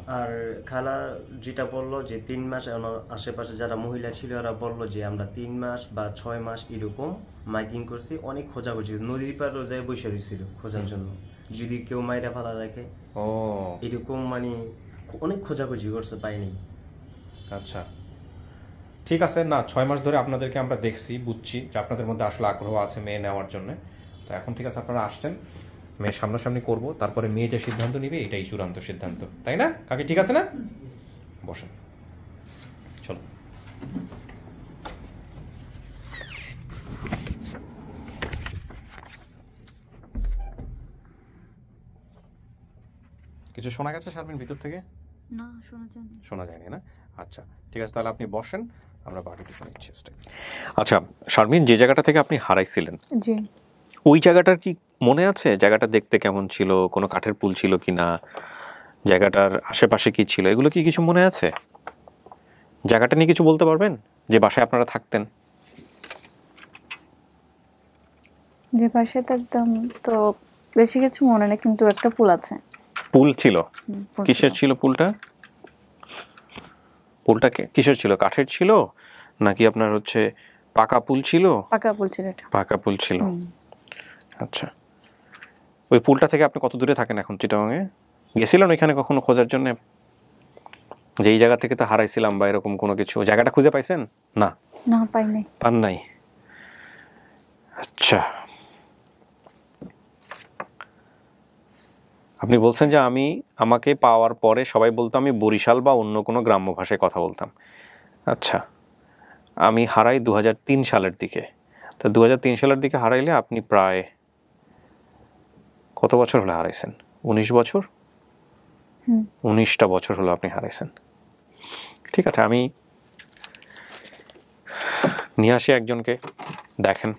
আর খালা যেটা বলল যে তিন মাস ওনার আশেপাশে যারা মহিলা ছিল ওরা বলল যে আমরা তিন মাস বা ছয় মাস এরকম মাইকিং করছি অনেক খোঁজাখুঁজি করছি। নদীর পার রোজায় বসে রয়েছিল খোঁজার জন্য। যদি কেউ মাইরা ফালা রাখে ও। এরকম মানে অনেক খোঁজাখুঁজি করছে পাইনি। আচ্ছা। ঠিক আছে না ছয় মাস ধরে আপনাদেরকে আমরা দেখছি বুঝছি যে আপনাদের মধ্যে আসলে আগ্রহ আছে মেয়ে নেওয়ার জন্য। তো এখন ঠিক আছে আপনারা আসছেন মেয়ে সামনাসামনি করব তারপরে মেয়ে যে সিদ্ধান্ত নিবে এটাই চূড়ান্ত সিদ্ধান্ত। তাই না? কাকে ঠিক আছে না? বসেন। চলো। কিছু শোনা গেছে শারমিন ভিতর থেকে? না শোনা যায়নি। শোনা যায়নি না? আচ্ছা ঠিক আছে তাহলে আপনি বসেন। আমরা বাকিটুকু নিচ্ছি স্টেপ আচ্ছা শারমিন যে জায়গাটা থেকে আপনি হারাইছিলেন জি। ওই জায়গাটার কি মনে আছে? জায়গাটা দেখতে কেমন ছিল? কোনো কাঠের পুল ছিল কি না? জায়গাটার আশেপাশে কি ছিল? এগুলো কি কিছু মনে আছে? জায়গাটা নিয়ে কিছু বলতে পারবেন? যে বাসায় আপনারা থাকতেন? যে পাশে থাকতাম তো বেশি কিছু মনে নেই কিন্তু একটা পুল আছে। পুল ছিল? কিসের ছিল পুলটা? পুলটা কিসের ছিল? কাঠের ছিল? নাকি আপনার হচ্ছে পাকা পুল ছিল? পাকা পুল ছিল এটা। পাকা পুল ছিল। আচ্ছা। ওই পুলটা থেকে আপনি কত দূরে থাকেন এখন চিটাগাঙে গেছিলেন ওইখানে কখনো খোঁজার জন্য? যে এই জায়গা থেকে তো হারাইছিলাম বা এরকম কোনো কিছু। জায়গাটা খুঁজে পাইছেন? না? না পাইনি। পান নাই। আচ্ছা। আপনি বলছেন যে আমি আমাকে পাওয়ার পরে সবাই বলতো আমি বরিশাল বা অন্য কোনো গ্রাম্য ভাষায় কথা বলতাম। আচ্ছা আমি হারাই দু হাজার তিন সালের দিকে। তো দু হাজার তিন সালের দিকে হারাইলে আপনি প্রায় কত বছর হলে হারাইছেন? উনিশ বছর? উনিশটা বছর হলো আপনি হারাইছেন। ঠিক আছে আমি নিয়ে আসি একজনকে দেখেন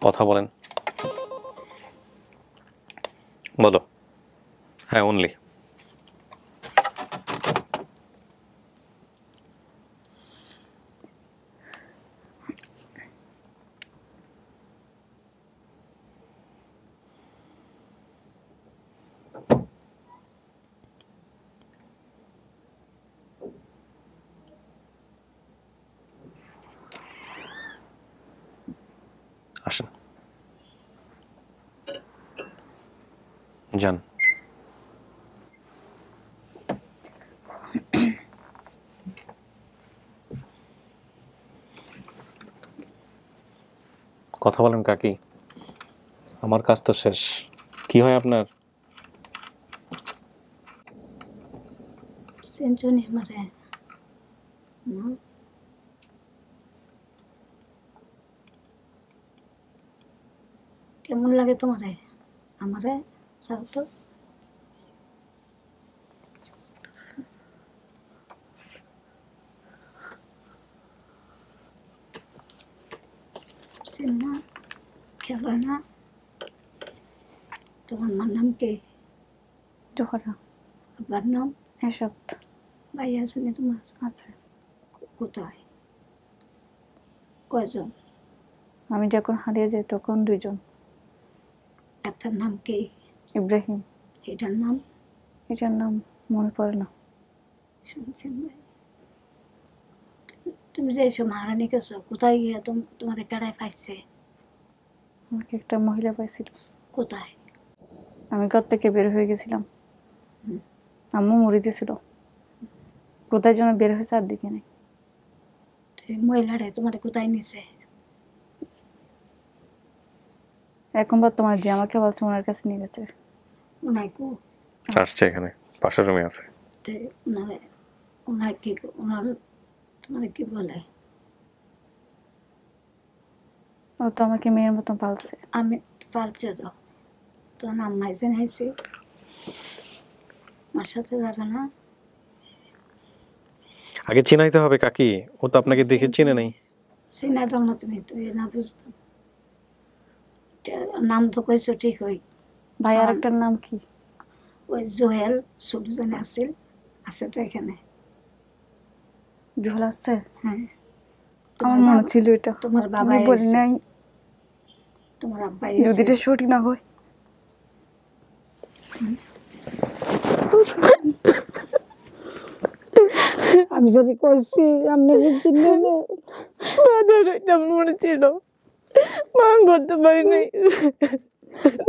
কথা বলেন। বলো। হ্যাঁ অনলি আসেন যান কথা বলেন কাকি। আমার কাজ তো শেষ। কি হয় আপনার? মারে কেমন লাগে তোমারে? আমারে? চাও তো সিনেমা খেলো না তোমার মার নাম কি আব্বার নাম? এসব ভাই আছে না তোমার? আছে। কোথায়? কয়জন? আমি যখন হারিয়ে যাই তখন দুইজন। একটার নাম কি? ইব্রাহিম। এটার নাম? এটার নাম মনে পড়ে না। শুনছেন ভাই? তুমি যে এসব মারানি গেছো কোথায় গিয়ে তোম- তোমার কেড়ায় পাইছে? আমাকে একটা মহিলা পাইছিল। কোথায়? আমি ঘর থেকে বের হয়ে গেছিলাম। আম্মু মরে দিয়েছিল কোথায় যেন বের হয়েছে আর দিকে নেই। মহিলারে তোমার কোথায় নিছে? এখন তোমার যে আমাকে বলছে ওনার কাছে নিয়ে গেছে। ওনায় কো? আসছে এখানে পাশের রুমে আছে। ওনারে ওনার কি ওনার তোমার কি বলে? ও তো আমাকে মেয়ের মতন পালছে। আমি পালছে তো। তো নাম মাইছে নাইছি আমার সাথে যাবে না। আগে চিনাইতে হবে কাকি ও তো আপনাকে দেখে চিনে নেই। চিনা দাও না তুমি তুই না বুঝতাম নাম তো কইছো ঠিক হই ভাই আর একটার নাম কি? ওই জোহেল ছোট জানে আছিল আছে তো এখানে। জোহল আছে? হ্যাঁ। আমার মনে ছিল এটা। তোমার বাবা বলি নাই। তোমার আব্বা যদি এটা সঠিক না হয়? আমি যদি কইছি আপনি কি চিনলেন বাজার এটা আমার মনে ছিল। মা আমি বলতে পারি নাই।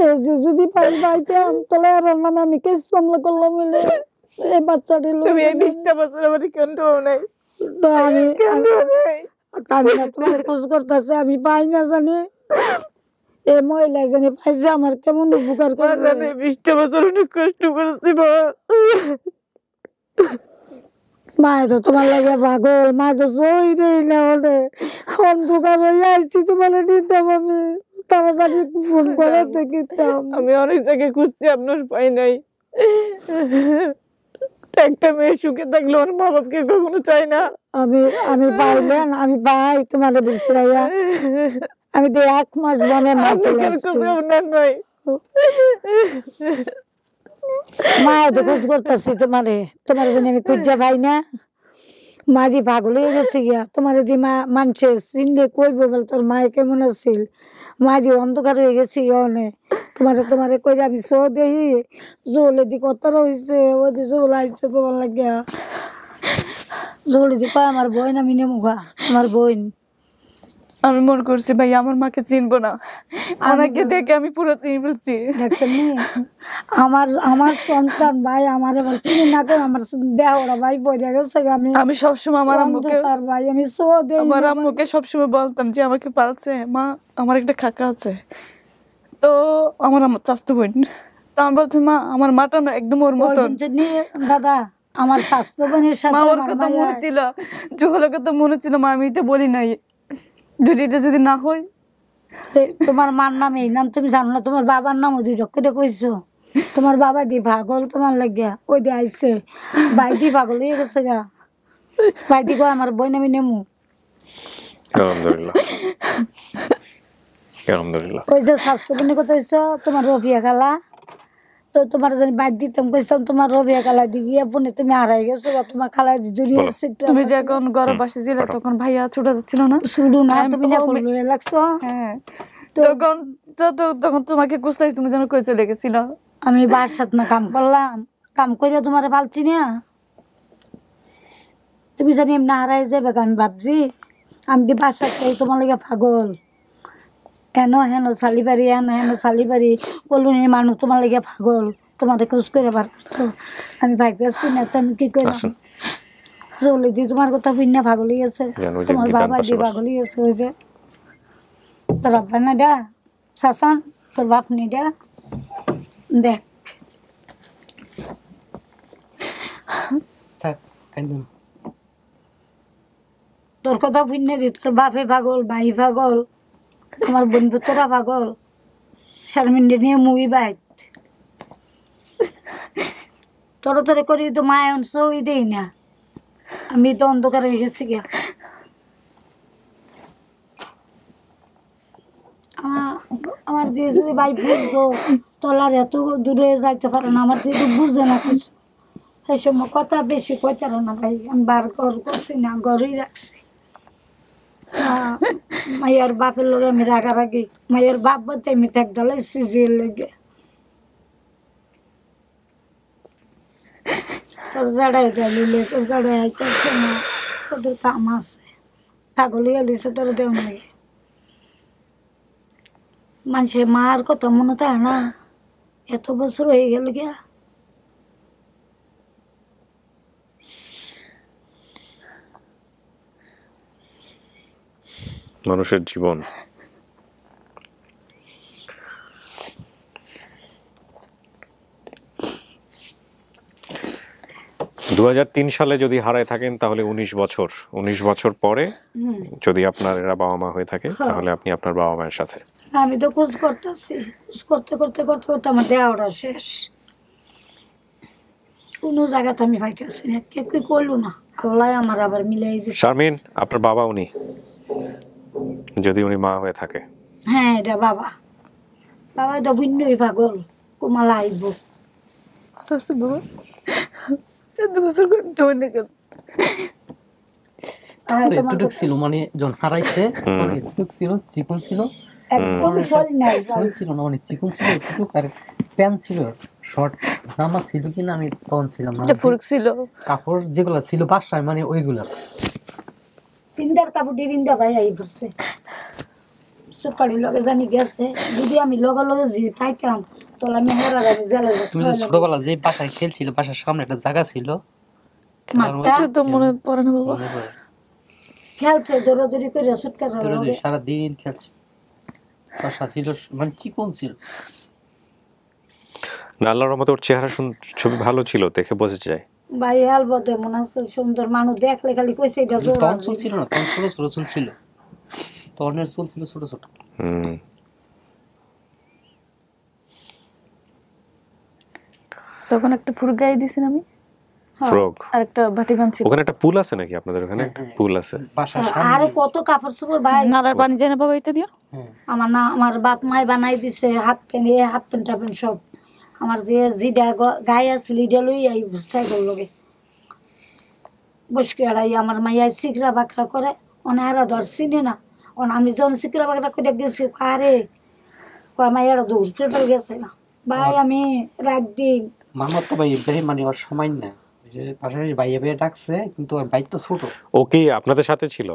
এই যে যদি পাই পাইতাম তাহলে আর নামে আমি কেস মামলা করলাম মিলে এই বাচ্চাটি তুমি এই বিশটা বছর আমার কেন নাই। তো আমি আমি তোমার খোঁজ করতেছে আমি পাই না জানি। এই মহিলা জানি পাইছে আমার কেমন উপকার করছে। আমি বিশটা বছর অনেক কষ্ট করেছি মা। মা তো তোমার লাগে পাগল। মা তো সই দেই না হলে। অন্ধকার হয়ে আসছি তোমার নিতাম আমি তাড়াতাড়ি ফোন করে দেখিতাম। আমি অনেক জায়গায় খুঁজছি আপনার পাই নাই। একটা মেয়ে সুখে থাকলে ওর মা বাপকে কখনো চাই না। আমি আমি পাইলে না, আমি পাই তোমার বিশ্রাইয়া আমি তো এক মাস বনে নয় মা তো খোঁজ করতেছি তোমারে। তোমার জন্য আমি খুঁজে পাই না। মাঝি পাগল হয়ে গেছে গিয়া তোমার যে মা মানছে চিনলে কইব বল তোর মায়ে কেমন আছিল? মাঝি অন্ধকার হয়ে গেছে অনে। তোমার তোমার কই আমি সো দেই জোলে দি কত রয়েছে ওই যে জোল আইছে তোমার লাগিয়া। জোলে যে কয় আমার বোন আমি নেমুগা আমার বোন আমি মনে করছি ভাই আমার মাকে চিনবো না। আমাকে দেখে আমি পুরো চিনি ফেলছি। আমার আমার সন্তান ভাই আমার এবার চিনি না করে আমার দেওয়া ভাই পড়ে গেছে আমি আমি সবসময় আমার আম্মুকে ভাই আমি সো দেই আমার আম্মুকে সবসময় বলতাম যে আমাকে পালছে। মা আমার একটা কাকা আছে। তো আমার আমার চাস্তো বোন। তো আমি বলছি মা আমার মাটা না একদম ওর মতন। দাদা আমার স্বাস্থ্য বোনের সাথে আমার কথা মনে ছিল। জোহলের কথা মনে ছিল। মা আমি এটা বলি নাই। যদি এটা যদি না হয়? এই তোমার মার নাম এই নাম তুমি জানো না? তোমার বাবার নাম ওই রক্ষে কইছো। তোমার বাবা দি পাগল তোমার লাগিয়া। ওই দিয়ে আইসে বাইদি পাগল হয়ে গেছে গা। বাইদি কয় আমার বই নামি নেমু। আলহামদুলিল্লাহ। আলহামদুলিল্লাহ। ওই যে স্বাস্থ্য কথা হইছো তোমার রফিয়া খালা। তো তোমার জানি বাইক দিতাম কইতাম তোমার রফিয়া খালা দি গিয়ে বোনে তুমি হারাই গেছো বা তোমার খালা জড়িয়ে। গেছে তুমি যখন ঘরে বসে ছিলে তখন ভাইয়া ছোট ছিল না? শুধু না হ্যাঁ, তুমি যা ও- করল লাগছো। হ্যাঁ। তখন তো- তো- তখন তোমাকে কুস্তাই তুমি যেন কই চলে গেছিল। আমি বাসাত না কাম করলাম। কাম করে তোমার পালছি না। তুমি জানি এমনি হারাই যাবে আমি ভাবছি? আমি দি বাসাত তোমার লাগে পাগল? হেন হেন চালি পারি হেন হেন চালি পারি কলোনির মানুষ তোমার লাগে পাগল। তোমার খোঁজ করে বার করতো আমি ভাইতেছি না তো আমি কি আসেন চলে যে তোমার কথা ফিরনা পাগলই আছে জানো যে তোমার বাবা যে। পাগলই আছে ওই যে। তোর আব্বা না ডা শাসান তোর বাপ নি ডা দেখ। তোর কথা ফিরনে যে তোর বাপে পাগল ভাই পাগল। আমার বন্ধু তোরা পাগল শারমিনডে নিয়ে মুই বাইত তোর তোরে করি তো মায় অংশ ওই দেই না। আমি তো অন্ধকার হয়ে গেছি গিয়া। আমার- যে যদি ভাই বুঝতো তলার এত দূরে যাইতে পারে না, আমার যেহেতু বুঝে না কিছু। সেই সময় কথা বেশি কইতে পারে না ভাই, আমি বার ঘর করছি না, ঘরেই রাখছি। মায়ের বাপের লগে আমি রাগারাগি। মায়ের বাপ বলতে আমি থাক দলে সিজিয়ে লেগে। তোর জাড়াই দিলে তোর জাড়াই আইতেছে না তোদের কাম আছে। পাগল গেলিছে তোর দেও নাই মানুষের মার কথা মনে থাকে না। এত বছর হয়ে গেল গিয়া। মানুষের জীবন। দুই হাজার তিন সালে যদি হারায় থাকেন তাহলে উনিশ বছর। উনিশ বছর পরে যদি আপনার এরা বাবা মা হয়ে থাকে হ্যাঁ। তাহলে আপনি আপনার বাবা মায়ের সাথে। আমি তো খোঁজ করতেছি। খোঁজ করতে করতে করতে করতে আমার দেওয়াটা শেষ। কোনো জায়গাতে আমি পাইতেছি না। কে কি করল না? আল্লাহ আমার আবার মিলাই শারমিন আপনার বাবা উনি? যদি উনি মা হয়ে থাকে। হ্যাঁ এটা বাবা। বাবা এটা ভিন্নই পাগল কুমালা আইব। এত বছর করে তোমার এতটুক ছিল মানে যখন হারাইছে মানে এতটুক ছিল চিকন ছিল। একদম শরীর নাই ভাই। ছিল না মানে চিকন ছিল এতটুক আর প্যান্ট ছিল শর্ট। জামা ছিল কিনা আমি তখন ছিলাম না ছিল। কাপড় যেগুলো ছিল বাসায় মানে ওইগুলা। পিন্দার কাপড় দিয়ে পিন্দা ভাই আই পড়ছে লগে জানি গেছে। যদি আমি লগে লগে জি তাহলে আমি হেরার আমি জেলে তুমি যে ছোটবেলা যে বাসায় খেলছিল বাসার সামনে একটা জায়গা ছিল মাঠটা? তো মনে পড়ে না বাবা। খেলছে করে সারাদিন খেলছে। বাসা ছিল মানে চিকন ছিল। আল্লাহর রহমতে ওর চেহারা ছবি ভালো ছিল দেখে বোঝা যায়। ভাই মনে আছে সুন্দর মানুষ দেখলে খালি কইছে এটা জোর তখন চুল ছিল না তখন ছোট ছোট চুল ছিল। তখনের চুল ছিল ছোট ছোট। হুম। তখন একটা ফুরক গায়ে দিয়েছেন আমি? ফ্রক? আর একটা বাটিগান ছিল ওখানে একটা পুল আছে নাকি আপনাদের ওখানে? পুল আছে। আরও কত কাপড় চোপড় ভাই। নালার পানি যায় না বাবা এটা দিও। আমার না আমার বাপ মাই বানাই দিছে হাফ প্যান্ট হাফ প্যান্ট সব। আমার যে জিডা গায়ে আছিল ইডা লই আই সাইকেল লগে। বসকে এড়াই আমার মাইয়া সিকরা বাকরা করে অনারা ধর চিনি না। অন আমি যখন সিকরা বাকরা করে গেছি আরে কয় মাইয়ারা দৌড় ফেলে গেছে না? ভাই আমি রাত দিন মামার তো ভাই মানে ওর সময় না। যে পাশাপাশি ভাইয়া ভাইয়া ডাকছে কিন্তু ওর বাইক তো ছোট। ও কি আপনাদের সাথে ছিল?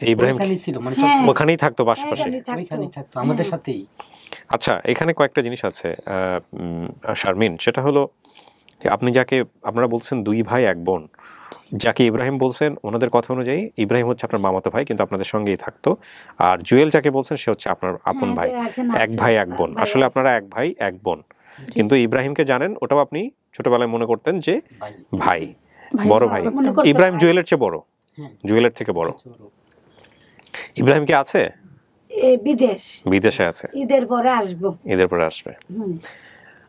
এই ইব্রাহিম ছিল মানে হ্যাঁ। ওখানেই থাকতো পাশাপাশি? এখানেই থাকতো। আমাদের সাথেই। আচ্ছা এখানে কয়েকটা জিনিস আছে শারমিন। সেটা হলো আপনি যাকে আপনারা বলছেন দুই ভাই এক বোন। যাকে ইব্রাহিম বলছেন ওনাদের কথা অনুযায়ী ইব্রাহিম হচ্ছে আপনার মামাতো ভাই কিন্তু আপনাদের সঙ্গেই থাকতো। আর জুয়েল যাকে বলছেন সে হচ্ছে আপনার আপন হ্যাঁ, ভাই। এক ভাই এক বোন। আসলে আপনারা এক ভাই এক বোন। কিন্তু ইব্রাহিমকে জানেন ওটাও আপনি ছোটবেলায় মনে করতেন যে ভাই। বড় ভাই। ইব্রাহিম। জুয়েলের চেয়ে বড়। হ্যাঁ। জুয়েলের থেকে বড়। ইব্রাহিম কি আছে? বিদেশ। বিদেশে আছে। ঈদের পরে আসব। ঈদের পরে আসবে।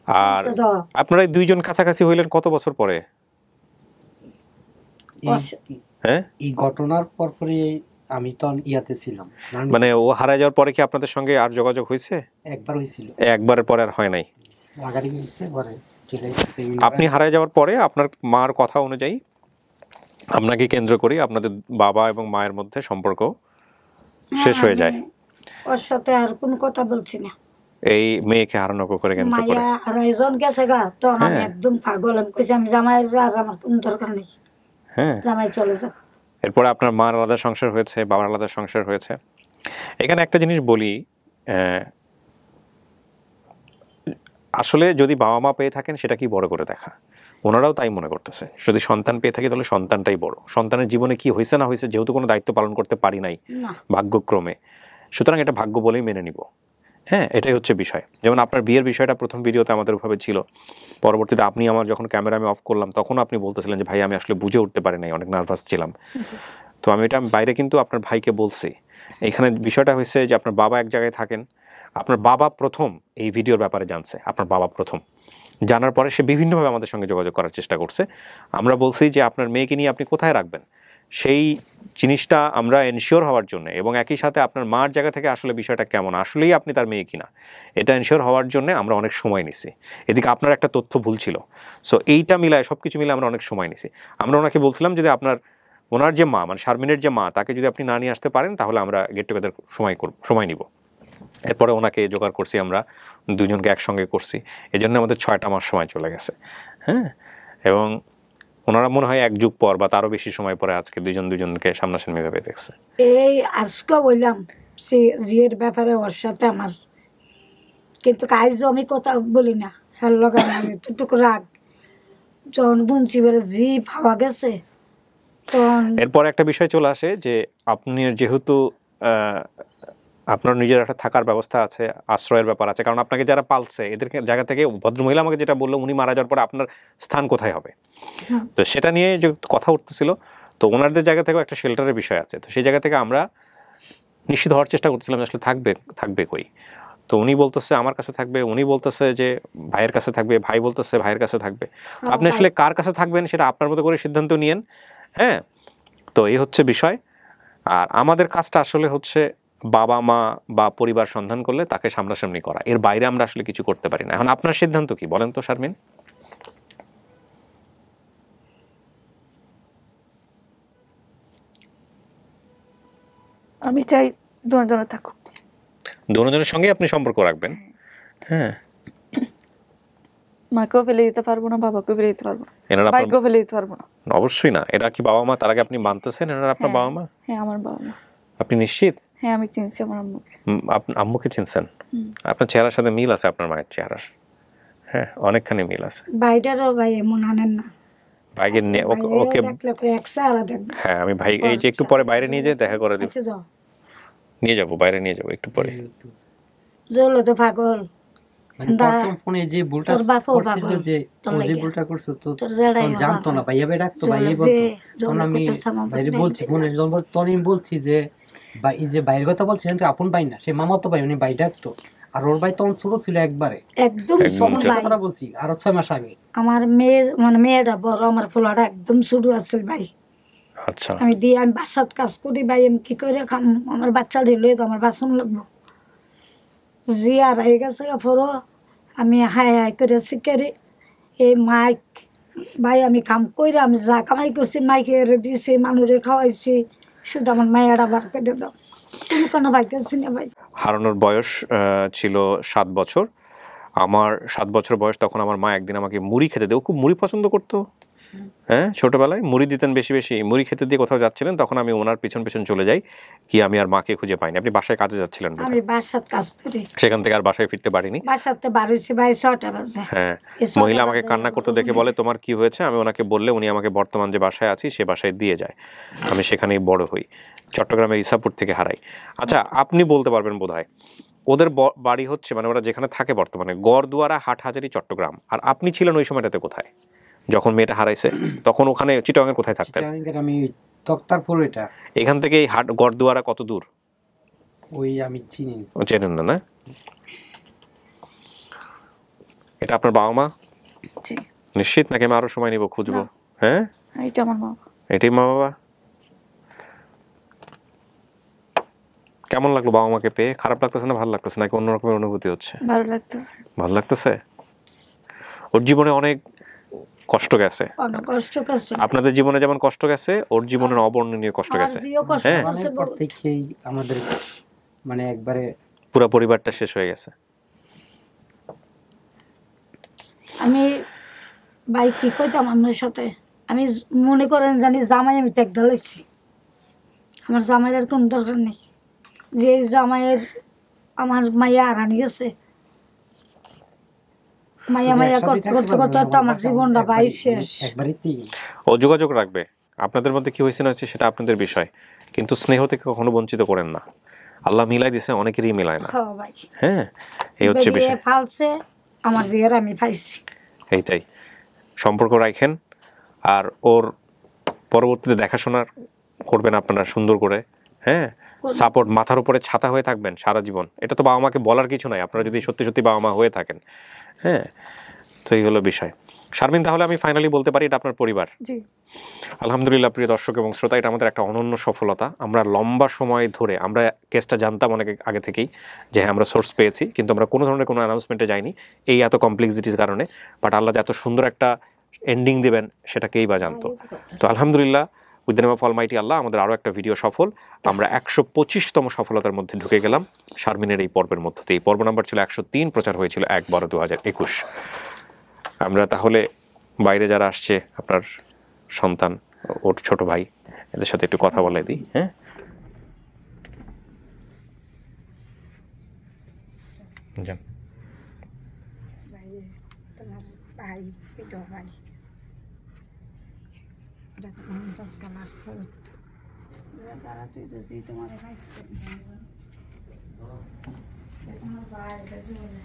আর আপনারা দুইজন কাছাকাছি হইলেন কত বছর পরে? এই- হ্যাঁ? এই ঘটনার পর পরে আমি তো ইয়াতে ছিলাম। মানে ও হারায় যাওয়ার পরে কি আপনাদের সঙ্গে আর যোগাযোগ হয়েছে? একবার হয়েছিল। একবারের পরে আর হয় নাই। লাগারি হয়েছে পরে আপনি হারায় যাওয়ার পরে আপনার মার কথা অনুযায়ী আপনাকে কেন্দ্র করি আপনাদের বাবা এবং মায়ের মধ্যে সম্পর্ক শেষ হয়ে যায়। আমি ওর সাথে আর কোনো কথা বলছি না। এই মেয়েকে করে কেন্দ্র করে? মায়া আড়াইজন গেছে গা তখন আমি হ্যাঁ। একদম পাগল আমি কইছি আমি জামাই আর আমার কোনো দরকার নেই। হ্যাঁ। জামাই চলে যাক। এরপরে আপনার মার আলাদা সংসার হয়েছে বাবার আলাদা সংসার হয়েছে। এখানে একটা জিনিস বলি আসলে যদি বাবা মা পেয়ে থাকেন সেটা কি বড় করে দেখা? ওনারাও তাই মনে করতেছে। যদি সন্তান পেয়ে থাকে তাহলে সন্তানটাই বড়। সন্তানের জীবনে কি হয়েছে না হয়েছে যেহেতু কোনো দায়িত্ব পালন করতে পারি নাই ভাগ্যক্রমে। সুতরাং এটা ভাগ্য বলেই মেনে নিব। হ্যাঁ এটাই হচ্ছে বিষয়। যেমন আপনার বিয়ের বিষয়টা প্রথম ভিডিওতে আমাদের ওভাবে ছিল। পরবর্তীতে আপনি আমার যখন ক্যামেরা আমি অফ করলাম তখন আপনি বলতেছিলেন যে, ভাই, আমি আসলে বুঝে উঠতে পারি নাই, অনেক নার্ভাস ছিলাম। তো আমি এটা বাইরে কিন্তু আপনার ভাইকে বলছি। এখানে বিষয়টা হয়েছে যে, আপনার বাবা এক জায়গায় থাকেন। আপনার বাবা প্রথম এই ভিডিওর ব্যাপারে জানছে। আপনার বাবা প্রথম। জানার পরে সে বিভিন্নভাবে আমাদের সঙ্গে যোগাযোগ করার চেষ্টা করছে। আমরা বলছি যে, আপনার মেয়েকে নিয়ে আপনি কোথায় রাখবেন? সেই জিনিসটা আমরা এনশিওর হওয়ার জন্য এবং একই সাথে আপনার মার জায়গা থেকে আসলে বিষয়টা কেমন? আসলেই আপনি তার মেয়ে কিনা? এটা এনশিওর হওয়ার জন্য আমরা অনেক সময় নিছি। এদিকে আপনার একটা তথ্য ভুল ছিল। সো এইটা মিলায় সব কিছু মিলে আমরা অনেক সময় নিছি। আমরা ওনাকে বলছিলাম যদি আপনার, ওনার যে মা মানে শারমিনের যে মা, তাকে যদি আপনি না নিয়ে আসতে পারেন, তাহলে আমরা গেট টুগেদার সময় করব, সময় নিব। এরপরে ওনাকে জোগাড় করছি আমরা, দুজনকে একসঙ্গে করছি। এই জন্য আমাদের ছয়টা মাস সময় চলে গেছে। হ্যাঁ? এবং ওনারা মনে হয় এক যুগ পর বা তারও বেশি সময় পরে আজকে দুজন দুজনকে সামনাসামনি ভাবে দেখছে। এই আজকে বললাম সে জিয়ের ব্যাপারে ওর সাথে আমার কিন্তু আজও আমি কথা বলি না। হ্যাঁ লগান আমি এতটুকু রাগ। যখন বুনছি বলে জি পাওয়া গেছে তখন এরপর একটা বিষয় চলে আসে যে আপনি যেহেতু আপনার নিজের একটা থাকার ব্যবস্থা আছে আশ্রয়ের ব্যাপার আছে। কারণ আপনাকে যারা পালছে এদেরকে জায়গা থেকে ভদ্রমহিলা আমাকে যেটা বলল উনি মারা যাওয়ার পরে আপনার স্থান কোথায় হবে? তো সেটা নিয়ে যে কথা উঠতেছিল তো ওনাদের জায়গা থেকেও একটা শেল্টারের বিষয় আছে। তো সেই জায়গা থেকে আমরা নিশ্চিত হওয়ার চেষ্টা করছিলাম আসলে থাকবে থাকবে কই? তো উনি বলতেছে আমার কাছে থাকবে। উনি বলতেছে যে ভাইয়ের কাছে থাকবে। ভাই বলতেছে ভাইয়ের কাছে থাকবে। আপনি আসলে কার কাছে থাকবেন সেটা আপনার মতো করে সিদ্ধান্ত নিয়েন হ্যাঁ? তো এই হচ্ছে বিষয়। আর আমাদের কাজটা আসলে হচ্ছে বাবা মা বা পরিবার সন্ধান করলে তাকে সামনাসামনি করা। এর বাইরে আমরা আসলে কিছু করতে পারি না। এখন আপনার সিদ্ধান্ত কি? বলেন তো শারমিন। আমি চাই দুজনে থাকুক। দুজনের সঙ্গে আপনি সম্পর্ক রাখবেন। হ্যাঁ। মাকেও ফেলে দিতে পারব না বাবাকেও ফেলে দিতে পারব না এনারা ভাইকেও ফেলে দিতে পারব না। অবশ্যই না। এটা কি বাবা মা তার আগে আপনি মানতেছেন এনারা আপনার বাবা মা হ্যাঁ আমার বাবা মা আপনি নিশ্চিত? হ্যাঁ আমি চিনছি আমার আম্মুকে। আম্মুকে চিনছেন? আপনার চেহারার সাথে মিল আছে আপনার মায়ের চেহারার? হ্যাঁ অনেকখানি মিল আছে। বাইরেরও ভাই এমন আনেন না। ভাইকে নিয়ে- ওকে হ্যাঁ আমি ভাই এই যে একটু পরে বাইরে নিয়ে যেয়ে দেখা করে দিব আচ্ছা যাও। নিয়ে যাব বাইরে নিয়ে যাব একটু পরে। জলো তো পাগল। মানে যে ভুলটা করছিল যে যে। ভুলটা করছে তো জানতো না ভাইয়া ভাই ডাকতো ভাই বলতো। আমি বলছি ফোনে বলছি যে ভাই যে বাইরের কথা বলছি কিন্তু আপন ভাই না সে মামা তো ভাই উনি ভাই ডাকতো আর ওর ভাই তখন ছোট ছিল একবারে। একদম কথাটা বলছি আরও ছয় মাস আগে। আমার মেয়ে মানে মেয়েটা বড় আমার ফুলাটা একদম শুরু আছিল ভাই। আচ্ছা। আমি দিয়ে আমি বাসাত কাজ করি ভাই আমি কি করে খাম? আমার বাচ্চা ঢিলে তো আমার বাসন লাগবো। জি আর হয়ে গেছে ফরো আমি হাই হাই করে শিকারি। এই মাইক ভাই আমি কাম কইরা আমি যা কামাই করছি মাইকে দিয়েছি মানুষে খাওয়াইছি। শুধু আমার মায়েরা বার কেটে দাও। তুমি কোনো পাইতেছি না ভাই? হারানোর বয়স ছিল সাত বছর। আমার সাত বছর বয়স, তখন আমার মা একদিন আমাকে মুড়ি খেতে দেবো খুব মুড়ি পছন্দ করতো। হ্যাঁ ছোটবেলায় মুড়ি দিতেন বেশি বেশি। মুড়ি খেতে দিয়ে কোথাও যাচ্ছিলেন তখন আমি ওনার পিছন পিছন চলে যাই কি আমি আর মাকে খুঁজে পাইনি। আপনি বাসায় কাজে যাচ্ছিলেন আমি বাসাত কাজ করি। সেখান থেকে আর বাসায় ফিরতে পারিনি। বাসাতে বাড়িছি ভাই ছটা বাজে। হ্যাঁ মহিলা আমাকে কান্না করতে দেখে বলে তোমার কি হয়েছে? আমি ওনাকে বললে উনি আমাকে বর্তমান যে বাসায় আছি সে বাসায় দিয়ে যায়। আমি সেখানেই বড় হই। চট্টগ্রামের ইসাপুর থেকে হারাই। আচ্ছা আপনি বলতে পারবেন বোধহয় ওদের বাড়ি হচ্ছে মানে ওরা যেখানে থাকে বর্তমানে গড়দুয়ারা হাটহাজারি চট্টগ্রাম। আর আপনি ছিলেন ওই সময়টাতে কোথায়? যখন মেয়েটা হারাইছে তখন ওখানে চিটংয়ের কোথায় থাকতেন? আমি তক্তারপুর এটা। এখান থেকে এই হাট গড়দুয়ারা কত দূর? ওই আমি চিনি না। ও চেনেন না না? এটা আপনার বাবা মা? জি। নিশ্চিত নাকি আমি আরও সময় নিব খুঁজবো? হ্যাঁ? এইটা আমার মা এটাই মা বাবা? কেমন লাগল বাবা মাকে পেয়ে? খারাপ লাগতেছে না ভালো লাগতেছে? নাকি অন্যরকমের অনুভূতি হচ্ছে? ভালো লাগতেছে। ভালো লাগতেছে? ওর জীবনে অনেক কষ্ট গেছে। আপনাদের জীবনে যেমন কষ্ট গেছে ওর জীবনের অবর্ণনীয় কষ্ট গেছে। হ্যাঁ? আমাদের মানে একবারে পুরো পরিবারটা শেষ হয়ে গেছে। আমি ভাই কি কইতাম আপনার সাথে? আমি মনে করেন জানি জামাই আমি ত্যাগ ঢালাইছি। আমার জামাইয়ের কোনো দরকার নেই। যে জামাইয়ের আমার মাইয়া আরানি গেছে মাইয়া একসাথেই করতে করতে করতে তো আমার জীবনটা ভাই শেষ। ও যোগাযোগ রাখবে। আপনাদের মধ্যে কি হয়েছে না হচ্ছে সেটা আপনাদের বিষয়। কিন্তু স্নেহ থেকে কখনো বঞ্চিত করেন না। আল্লাহ মিলাই দিছে অনেকেরই মিলায় না। হ্যাঁ হ্যাঁ এই হচ্ছে বিষয়। ফালছে আমার জিয়ার আমি পাইছি। এইটাই। সম্পর্ক রাখেন। আর ওর পরবর্তীতে দেখাশোনা করবেন আপনারা সুন্দর করে। হ্যাঁ সাপোর্ট মাথার উপরে ছাতা হয়ে থাকবেন সারা জীবন। এটা তো বাবা মাকে বলার কিছু নাই আপনারা যদি সত্যি সত্যি বাবা মা হয়ে থাকেন। হ্যাঁ তো এই হলো বিষয়। শারমিন তাহলে আমি ফাইনালি বলতে পারি এটা আপনার পরিবার? জি। আলহামদুলিল্লাহ প্রিয় দর্শক এবং শ্রোতা এটা আমাদের একটা অনন্য সফলতা। আমরা লম্বা সময় ধরে আমরা কেসটা জানতাম অনেক আগে থেকেই যে হ্যাঁ আমরা সোর্স পেয়েছি কিন্তু আমরা কোনো ধরনের কোনো অ্যানাউন্সমেন্টে যাইনি এই এত কমপ্লেক্সিটির কারণে। বাট আল্লাহ যে এত সুন্দর একটা এন্ডিং দেবেন সেটা কেই বা জানতো। তো আলহামদুলিল্লাহ with name of almighty Allah আমাদের আরও একটা ভিডিও সফল। আমরা একশো পঁচিশতম সফলতার মধ্যে ঢুকে গেলাম। শারমিনের এই পর্বের মধ্যে দিয়ে। এই পর্ব নাম্বার ছিল একশো তিন, প্রচার হয়েছিল এক বারো দু হাজার একুশ। আমরা তাহলে বাইরে যারা আসছে, আপনার সন্তান, ওর ছোট ভাই, এদের সাথে একটু কথা বলে দিই হ্যাঁ? যান। তোমার ভাই ভাই এটা তো পঞ্চাশ কালার ফুট তারা তুই তো সেই তোমার খাইছে তোমার ভাই এটা জুয়েল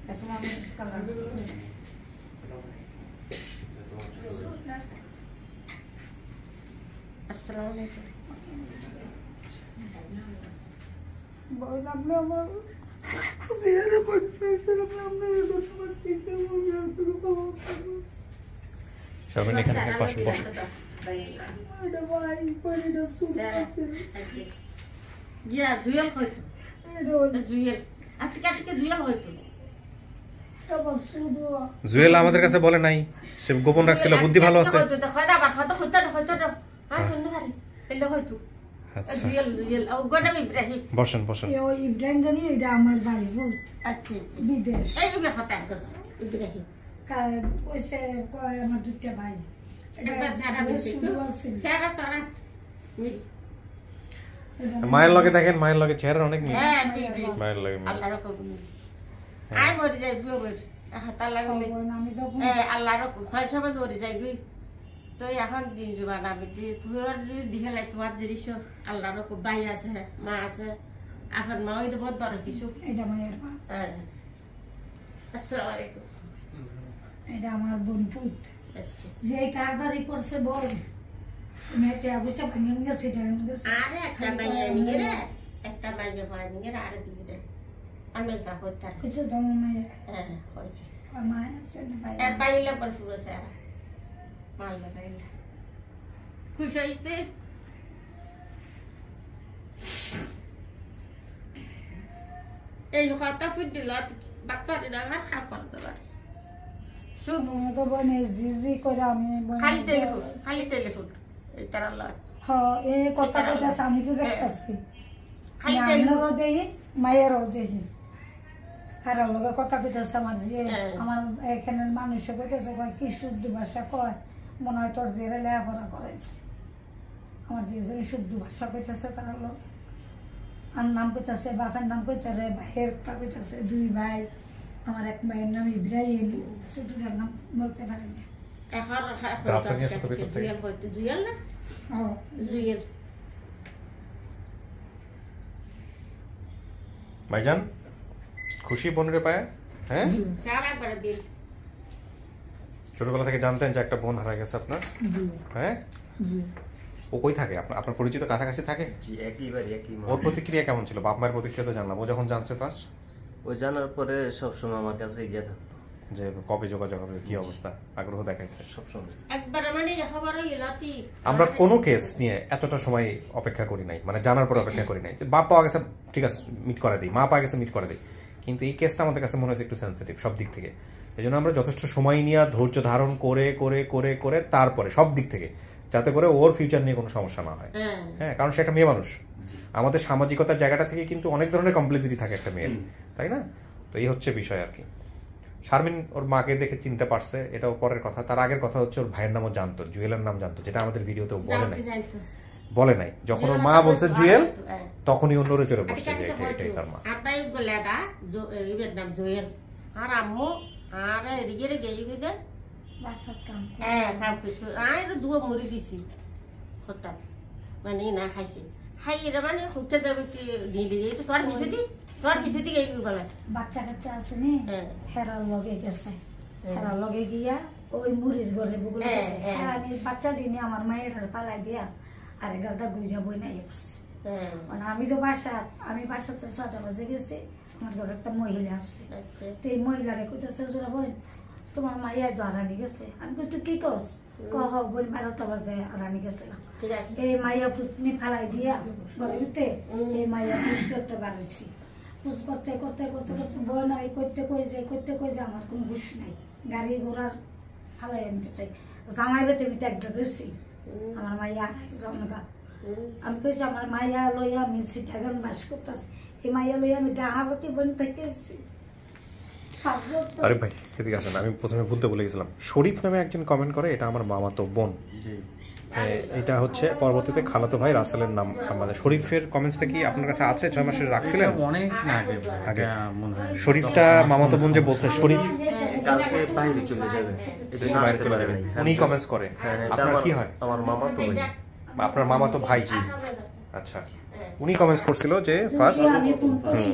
এটা তোমার পঞ্চাশ কালার আসসালামু আলাইকুম। ভয় লাগল আমার সিয়ারে পড়তেছিল আমরা করতে পারতেছি শারমিন এখানে এক পাশে বসো। এটা ভাই পরিটা সুপারছে গিয়া জুয়েল হয়তো এটা ওই জুয়েল আজকে আজকে জুয়েল হয়তো জুয়েল আমাদের কাছে বলে নাই সে গোপন রাখছিল বুদ্ধি ভালো। আছে হ্যাঁ আচ্ছা। বসেন বসেন। ইব্রাহিম জানি এটা আমার আচ্ছা আচ্ছা। বিদেশ। এই কথা কথা ইব্রাহিম। কয় আমার দুটা ভাই। মিল মায়ের লগে দেখেন মায়ের লগে চেহারা অনেক মিল। হ্যাঁ মায়ের লগে মিল। আই মরে যাই তার লাগলে এ আল্লাহর হয় মরে যাই গই। তো এখন দিন জুবান আমি তোমার যদি দেখে লাই তোমার জিনিস আল্লাহর ভাই আছে মা আছে এখন মা হইতে বহুত বড় কিছু। হ্যাঁ। আসসালামু আলাইকুম। এটা আমার বোন ফুট আচ্ছা। যে কারদারি করছে বল। মেয়েতে অবশ্য ভাঙে এটা গেছে। আরে একটা মাইয়া নিয়ে রে। একটা মাইয়া ভয় নিয়ে রে আরে দিয়ে দে। অনেক করতে আর। কিছু দম মেয়ে হ্যাঁ হয়েছে পর ফুলো সারা খুশি হইছে? এই কথা ফুট দিল দেবার শুভ আমি তো বনে জি জি করে আমি খালি টেলিফোন খালি টেলিফোন। এই তারা লয়। হ এই কথা কইতাছে আমি তো দেখতেছি খালি আপনারও দেখি মায়েরও দেখি আর লগে কথা কইতেছে আমার যে হ্যাঁ। আমার এখানের মানুষে কইতেছে কয় কি শুদ্ধ ভাষা কয়? মনে হয় তোর জেরে লেখাপড়া করাইছে। আমার যে যে শুদ্ধ ভাষা কইতেছে তার লোক আর নাম কইতেছে বাপের নাম কইতেছে ভাইয়ের কথা কইতেছে দুই ভাই। আমার এক ভাইয়ের নাম ইব্রাহিম ছোটটার নাম বলতে পারি না? জুয়েল জুয়েল ভাইজান খুশি বোনের পায়ে? হ্যাঁ? সারা ছোটবেলা থেকে জানতেন যে একটা বোন হারা গেছে আপনার। হ্যাঁ? জি। ও কই থাকে? আপনার আপনার পরিচিত কাছাকাছি থাকে? জি একই বাড়ি একই ওর প্রতিক্রিয়া কেমন ছিল? বাপ মায়ের প্রতিক্রিয়া তো জানলাম। ও যখন জানছে ফার্স্ট ও জানার পরে সবসময় আমার কাছে গিয়ে থাকতো। যে কবে যোগাযোগ হবে কি অবস্থা আগ্রহ দেখাইছে? সবসময়। একবার মানে ইলাতি। আমরা কোনো কেস নিয়ে এতটা সময় অপেক্ষা করি নাই মানে জানার পর অপেক্ষা করি নাই। যে বাপ পাওয়া গেছে ঠিক আছে মিট করে দিই মা পাওয়া গেছে মিট করে দিই। কিন্তু এই কেসটা আমাদের কাছে মনে হচ্ছে একটু সেন্সিটিভ সব দিক থেকে। এই জন্য আমরা যথেষ্ট সময় নিয়ে ধৈর্য ধারণ করে করে করে করে তারপরে সব দিক থেকে যাতে করে ওর ফিউচার নিয়ে কোনো সমস্যা না হয়। হ্যাঁ। হ্যাঁ কারণ সে একটা মেয়ে মানুষ। আমাদের সামাজিকতার জায়গাটা থেকে কিন্তু অনেক ধরনের কমপ্লেক্সিটি থাকে একটা মেয়ের তাই না? তো এই হচ্ছে বিষয় আর কি। শারমিন ওর মাকে দেখে চিনতে পারছে এটাও পরের কথা। তার আগের কথা হচ্ছে ওর ভাইয়ের নামও জানতো জুয়েলের নাম জানতো যেটা আমাদের ভিডিওতে বলে নাই। বলে নাই। যখন ওর মা বলছে জুয়েল তখনই অন্য চড়ে বসছে যে এটাই তার মা। আপাই গলাটা ইবের নাম জুয়েল। আর আম্মু আর এদিকে গেয়ে গিয়ে বাসার কাম হ্যাঁ কাম করছ। আর দুয়া মরি দিছি হঠাৎ। মানে না খাইছে। খাই এটা মানে খুঁজতে যাবে কি নিলে তোর পিছে দি তোর পিছে দি গেই বলে। বাচ্চা কাচ্চা আসেনি হ্যাঁ। হেরার লগে গেছে। হেরার লগে গিয়া ওই মুড়ির ঘরে বগুলো হ্যাঁ, গেছে। হ্যাঁ। হেরানি বাচ্চা দিনে আমার মায়ের পালাই দিয়া আর এগারোটা গুইজা বই হ্যাঁ। মানে আমি তো বাসা আমি বাসা তো ছটা বাজে গেছি আমার ঘরে একটা মহিলা আসছে। আচ্ছা। তো এই মহিলারে কইতেছে জোরা বোন তোমার মাইয়া হারানি গেছে। আমি কই তুই কি কস? কহ বোন বারোটা বাজে হারানি গেছিলাম আছে এই মাইয়া ফুটনি ফালাই দিয়া ঘরে উঠে এই মাইয়া পুষ করতে পারছি। পুষ করতে করতে করতে করতে বোন আমি করতে কই যে করতে কই যে আমার কোনো হুশ নাই। গাড়ি ঘোড়ার ফালাই আনতে চাই জামাই বেতে আমি একটা ধরছি। আমার মাইয়া জামনগা আমি কইছি আমার মাইয়া লইয়া আমি সিটাগান বাস করতেছি। এই মাইয়া লইয়া আমি ডাহাবতী বোন থেকে আরে ভাই এদিকে আসেন আমি প্রথমে বলতে বলে গেছিলাম। শরীফ নামে একজন কমেন্ট করে এটা আমার মামাতো বোন। হ্যাঁ, এটা হচ্ছে পরবর্তীতে খালাতো ভাই রাসেলের নাম মানে শরীফের কমেন্টসটা কি আপনার কাছে আছে? ছয় মাসের রাখছিলেন? অনেক আগে শরীফটা মামাতো বোন যে বলছে শরীফ? কালকে বাইরে চলে যাবে। এই বাইরে চলে যাবে। হ্যাঁ, উনি কমেন্টস করে। আপনার কি হয়? আমার মামা ভাই। আপনার মামা তো ভাই আচ্ছা। উনি কমেন্টস করছিল যে ফার্স্ট করছি।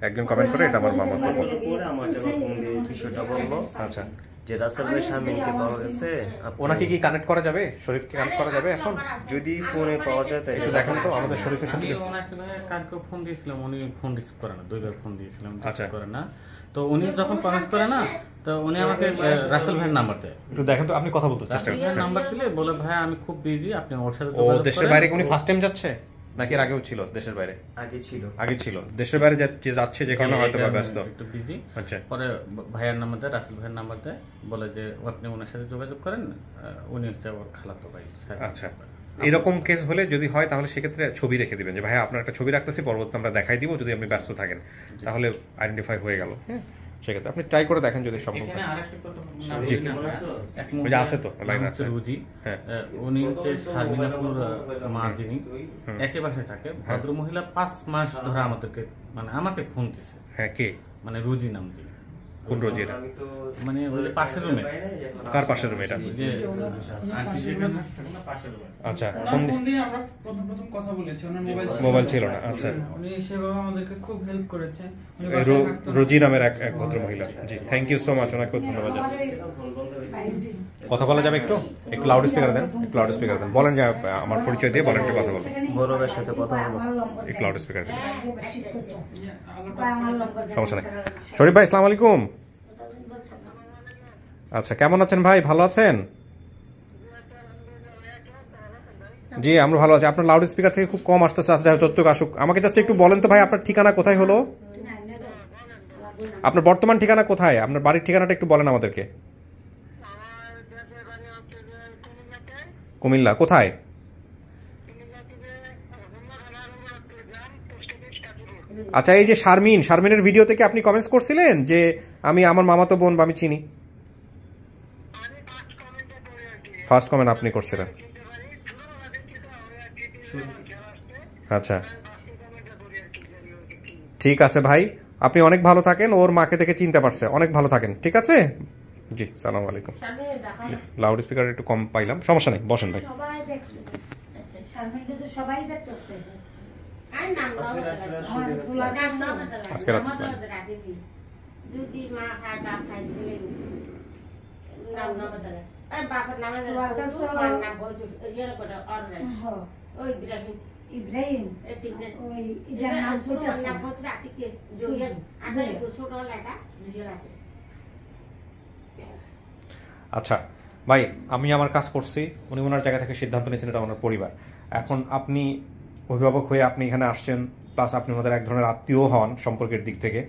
একজন কমেন্ট করে এটা আমার মামা তো বলল। আচ্ছা। যে রাসেল ভাই স্বামীকে পাওয়া গেছে আপনি- ওনাকে কি কানেক্ট করা যাবে? শরীফকে কানেক্ট করা যাবে এখন? যদি ফোনে পাওয়া যায় তাই একটু দেখেন তো আমাদের শরীফের সাথে ওনাকে কালকে ফোন দিয়েছিলাম উনি ফোন রিসিভ করে না দুইবার ফোন দিয়েছিলাম আচ্ছা। করে না। তো উনি যখন কমেন্ট করে না তো উনি আমাকে রাসেল ভাইয়ের নাম্বার দেয়। একটু দেখেন তো আপনি কথা বলতে চেষ্টা করেন। নাম্বার দিলে বলে ভাই আমি খুব বিজি আপনি ওর সাথে ও দেশের বাইরে উনি ফার্স্ট টাইম যাচ্ছে? নাকি এর আগেও ছিল দেশের বাইরে? আগে ছিল। আগে ছিল। দেশের বাইরে যে যাচ্ছে যে কারণে হয়তো বা ব্যস্ত। একটু বিজি আচ্ছা। পরে ভাইয়ের নাম্বার দেয় রাসেল ভাইয়ের নাম্বার দেয় বলে যে আপনি ওনার সাথে যোগাযোগ করেন উনি হচ্ছে আমার খালাতো ভাই আচ্ছা। এরকম কেস হলে যদি হয় তাহলে সেক্ষেত্রে ছবি রেখে দিবেন যে ভাই আপনার একটা ছবি রাখতেছি পরবর্তী আমরা দেখাই দিব যদি আপনি ব্যস্ত থাকেন। তাহলে আইডেন্টিফাই হয়ে গেল। হ্যাঁ। সেক্ষেত্রে আপনি ট্রাই করে দেখেন যদি সম্ভব হয়। আরেকটা কথা না জি। বলি না, এক ওই যে আছে তো, লাইন আছে। রুজি। হ্যাঁ। উনি হচ্ছে শারমিনাপুর মা যিনি একই বাসায় থাকে। ভদ্র মহিলা পাঁচ মাস ধরে আমাদেরকে মানে আমাকে ফোন দিছে হ্যাঁ কে? মানে রুজি নাম দিয়ে। কোন রোজি এটা মানে পাশের রুমে? কার পাশের রুম এটা? আচ্ছা কোন ফোন দিয়ে আমরা প্রথম প্রথম কথা বলেছি ওনার মোবাইল মোবাইল ছিল না, আচ্ছা। উনি সেভাবে আমাদেরকে খুব হেল্প করেছে। এই রো- রোজি নামের এক এক ভদ্র মহিলা। জি থ্যাংক ইউ সো মাচ ওনাকেও ধন্যবাদ। কথা বলা যাবে একটু? একটু লাউড স্পিকার দেন একটু লাউড স্পিকার দেন। বলেন যে আমার পরিচয় দিয়ে বলেন একটু কথা বড় ভাইয়ের সাথে কথা বলব। একটু লাউড স্পিকার দেন। সমস্যা নেই। শরীফ ভাই আসসালামু আলাইকুম। আচ্ছা কেমন আছেন ভাই? ভালো আছেন? জি আমরা ভালো আছি। আপনার লাউড স্পিকার থেকে খুব কম আসতেছে। আচ্ছা, যতটুকু আসুক। আমাকে জাস্ট একটু বলেন তো ভাই আপনার ঠিকানা কোথায় হলো? আপনার বর্তমান ঠিকানা কোথায়? আপনার বাড়ির ঠিকানাটা একটু বলেন আমাদেরকে। কুমিল্লা কোথায়? আচ্ছা এই যে শারমিন শারমিনের ভিডিও থেকে আপনি কমেন্টস করছিলেন যে আমি আমার মামাতো বোন বা আমি চিনি। ফার্স্ট কমেন্ট আপনি করছিলেন। আচ্ছা। ঠিক আছে ভাই আপনি অনেক ভালো থাকেন ওর মাকে থেকে চিনতে পারছে। অনেক ভালো থাকেন ঠিক আছে? জি সালাম আলাইকুম। লাউড স্পিকার একটু কম পাইলাম সমস্যা নেই বসেন ভাই। সবাই দেখছে। শারমিনকে তো সবাই দেখতেছে। নাম আজকে। যদি মা খায়, বাপ খায়, ইব্রাহিম। ওই এটা নাম আছে। আচ্ছা ভাই আমি আমার কাজ করছি। উনি ওনার জায়গা থেকে সিদ্ধান্ত নিয়েছেন এটা ওনার পরিবার। এখন আপনি অভিভাবক হয়ে আপনি এখানে আসছেন প্লাস আপনি ওনাদের এক ধরনের আত্মীয় হন সম্পর্কের দিক থেকে।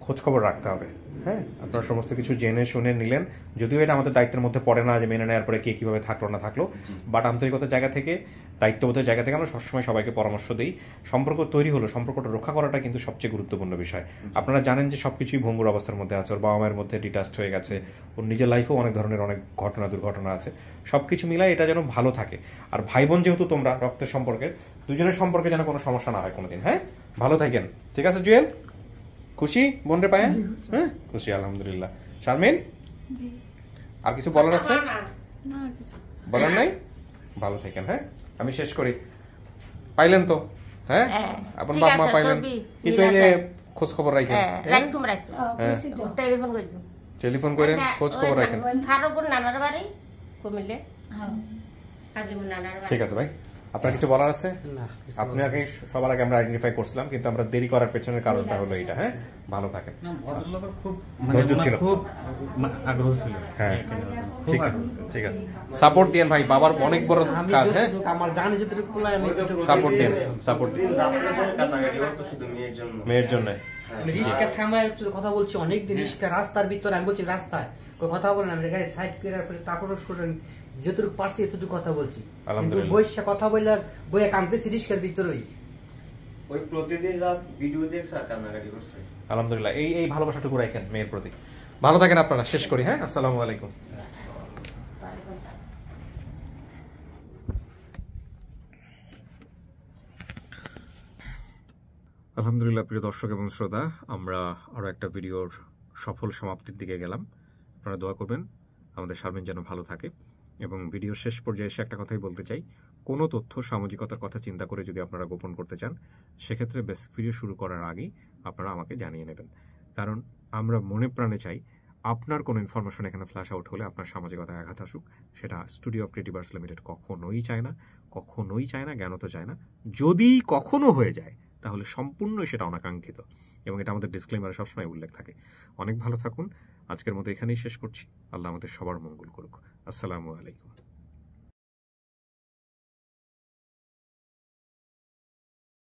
খোঁজ খবর রাখতে হবে। হ্যাঁ? আপনারা সমস্ত কিছু জেনে শুনে নিলেন। যদিও এটা আমাদের দায়িত্বের মধ্যে পড়ে না যে মেনে নেওয়ার পরে কে কীভাবে থাকল না থাকল। বাট আন্তরিকতার জায়গা থেকে দায়িত্ববোধের জায়গা থেকে আমরা সবসময় সবাইকে পরামর্শ দিই। সম্পর্ক তৈরি হলো সম্পর্কটা রক্ষা করাটা কিন্তু সবচেয়ে গুরুত্বপূর্ণ বিষয়। আপনারা জানেন যে সব কিছুই ভঙ্গুর অবস্থার মধ্যে আছে। ওর বাবা মায়ের মধ্যে ডিটাস্ট হয়ে গেছে। ওর নিজের লাইফেও অনেক ধরনের অনেক ঘটনা দুর্ঘটনা আছে। সব কিছু মিলায় এটা যেন ভালো থাকে। আর ভাই বোন যেহেতু তোমরা রক্তের সম্পর্কের দুজনের সম্পর্কে যেন কোনো সমস্যা না হয় কোনোদিন। হ্যাঁ? ভালো থাকেন। ঠিক আছে জুয়েল? খুশি বোন রে পায়ে হ্যাঁ? খুশি। আলহামদুলিল্লাহ। শারমিন? আর কিছু বলার আছে? বলার নাই? ভালো থাকেন হ্যাঁ? আমি শেষ করি। পাইলেন তো হ্যাঁ? হ্যাঁ, আপনার বাপ মা পাইলেন। কিন্তু এই যে খোঁজ খবর রাখেন। হ্যাঁ, রাখুম। হ্যাঁ। টেলিফোন করে। টেলিফোন করেন খোঁজ খবর রাখেন। খারো নানার বাড়ি কুমিল্লে। কাজিমুর নানার বাড়ি। ঠিক আছে ভাই। আপনার কিছু বলার আছে? না, কিছু আপনি আগে সবার আগে আমরা আইডেন্টিফাই করছিলাম কিন্তু আমরা দেরি করার পেছনের কারণটা হলো এটা হ্যাঁ? ভালো থাকেন। না ভদ্রলোকের খুব ধৈর্য ছিল। খুব আগ্রহ ছিল। হ্যাঁ। ঠিক আছে ঠিক আছে সাপোর্ট দিয়েন ভাই বাবার অনেক বড় কাজ হ্যাঁ? আমার জানি যতটুকু সাপোর্ট দিন সাপোর্ট দিন দিন মেয়ের জন্য। আমি রিস্কা থামায় কথা বলছি অনেকদিন রিস্কা রাস্তার ভিতরে আমি বলছি রাস্তায়। কই কথা বলেন আমি গাড়ি সাইড করে পরে তারপরে শুনে যতটুকু পারছি এতটুকু কথা বলছি। কিন্তু। বৈশা কথা বললে বইয়া কামতেছি রিস্কার ভিতরেই। ওই প্রতিদিন রাত ভিডিও দেখছে আর কান্নাকাটি করছে। আলহামদুলিল্লাহ। এই এই ভালোবাসাটুকু রাখেন মেয়ের প্রতি। ভালো থাকেন আপনারা শেষ করি হ্যাঁ? আসসালামু আলাইকুম। আলহামদুলিল্লাহ, প্রিয় দর্শক এবং শ্রোতা, আমরা আরও একটা ভিডিওর সফল সমাপ্তির দিকে গেলাম। আপনারা দোয়া করবেন, আমাদের শারমিন যেন ভালো থাকে। এবং ভিডিও শেষ পর্যায়ে এসে একটা কথাই বলতে চাই, কোনো তথ্য, সামাজিকতার কথা চিন্তা করে যদি আপনারা গোপন করতে চান, সেক্ষেত্রে বেসিক ভিডিও শুরু করার আগেই আপনারা আমাকে জানিয়ে নেবেন। কারণ আমরা মনে প্রাণে চাই, আপনার কোনো ইনফরমেশন এখানে ফ্ল্যাশ আউট হলে আপনার সামাজিকতায় আঘাত আসুক। সেটা স্টুডিও অফ ক্রিয়েটিভার্স লিমিটেড কখনোই চায় না, কখনোই চায় না জ্ঞানত চায় না। যদি কখনো হয়ে যায় তাহলে সম্পূর্ণই সেটা অনাকাঙ্ক্ষিত। এবং এটা আমাদের ডিসক্লেমারে সবসময় উল্লেখ থাকে। অনেক ভালো থাকুন। আজকের মতো এখানেই শেষ করছি। আল্লাহ আমাদের সবার মঙ্গল করুক। আসসালামু আলাইকুম।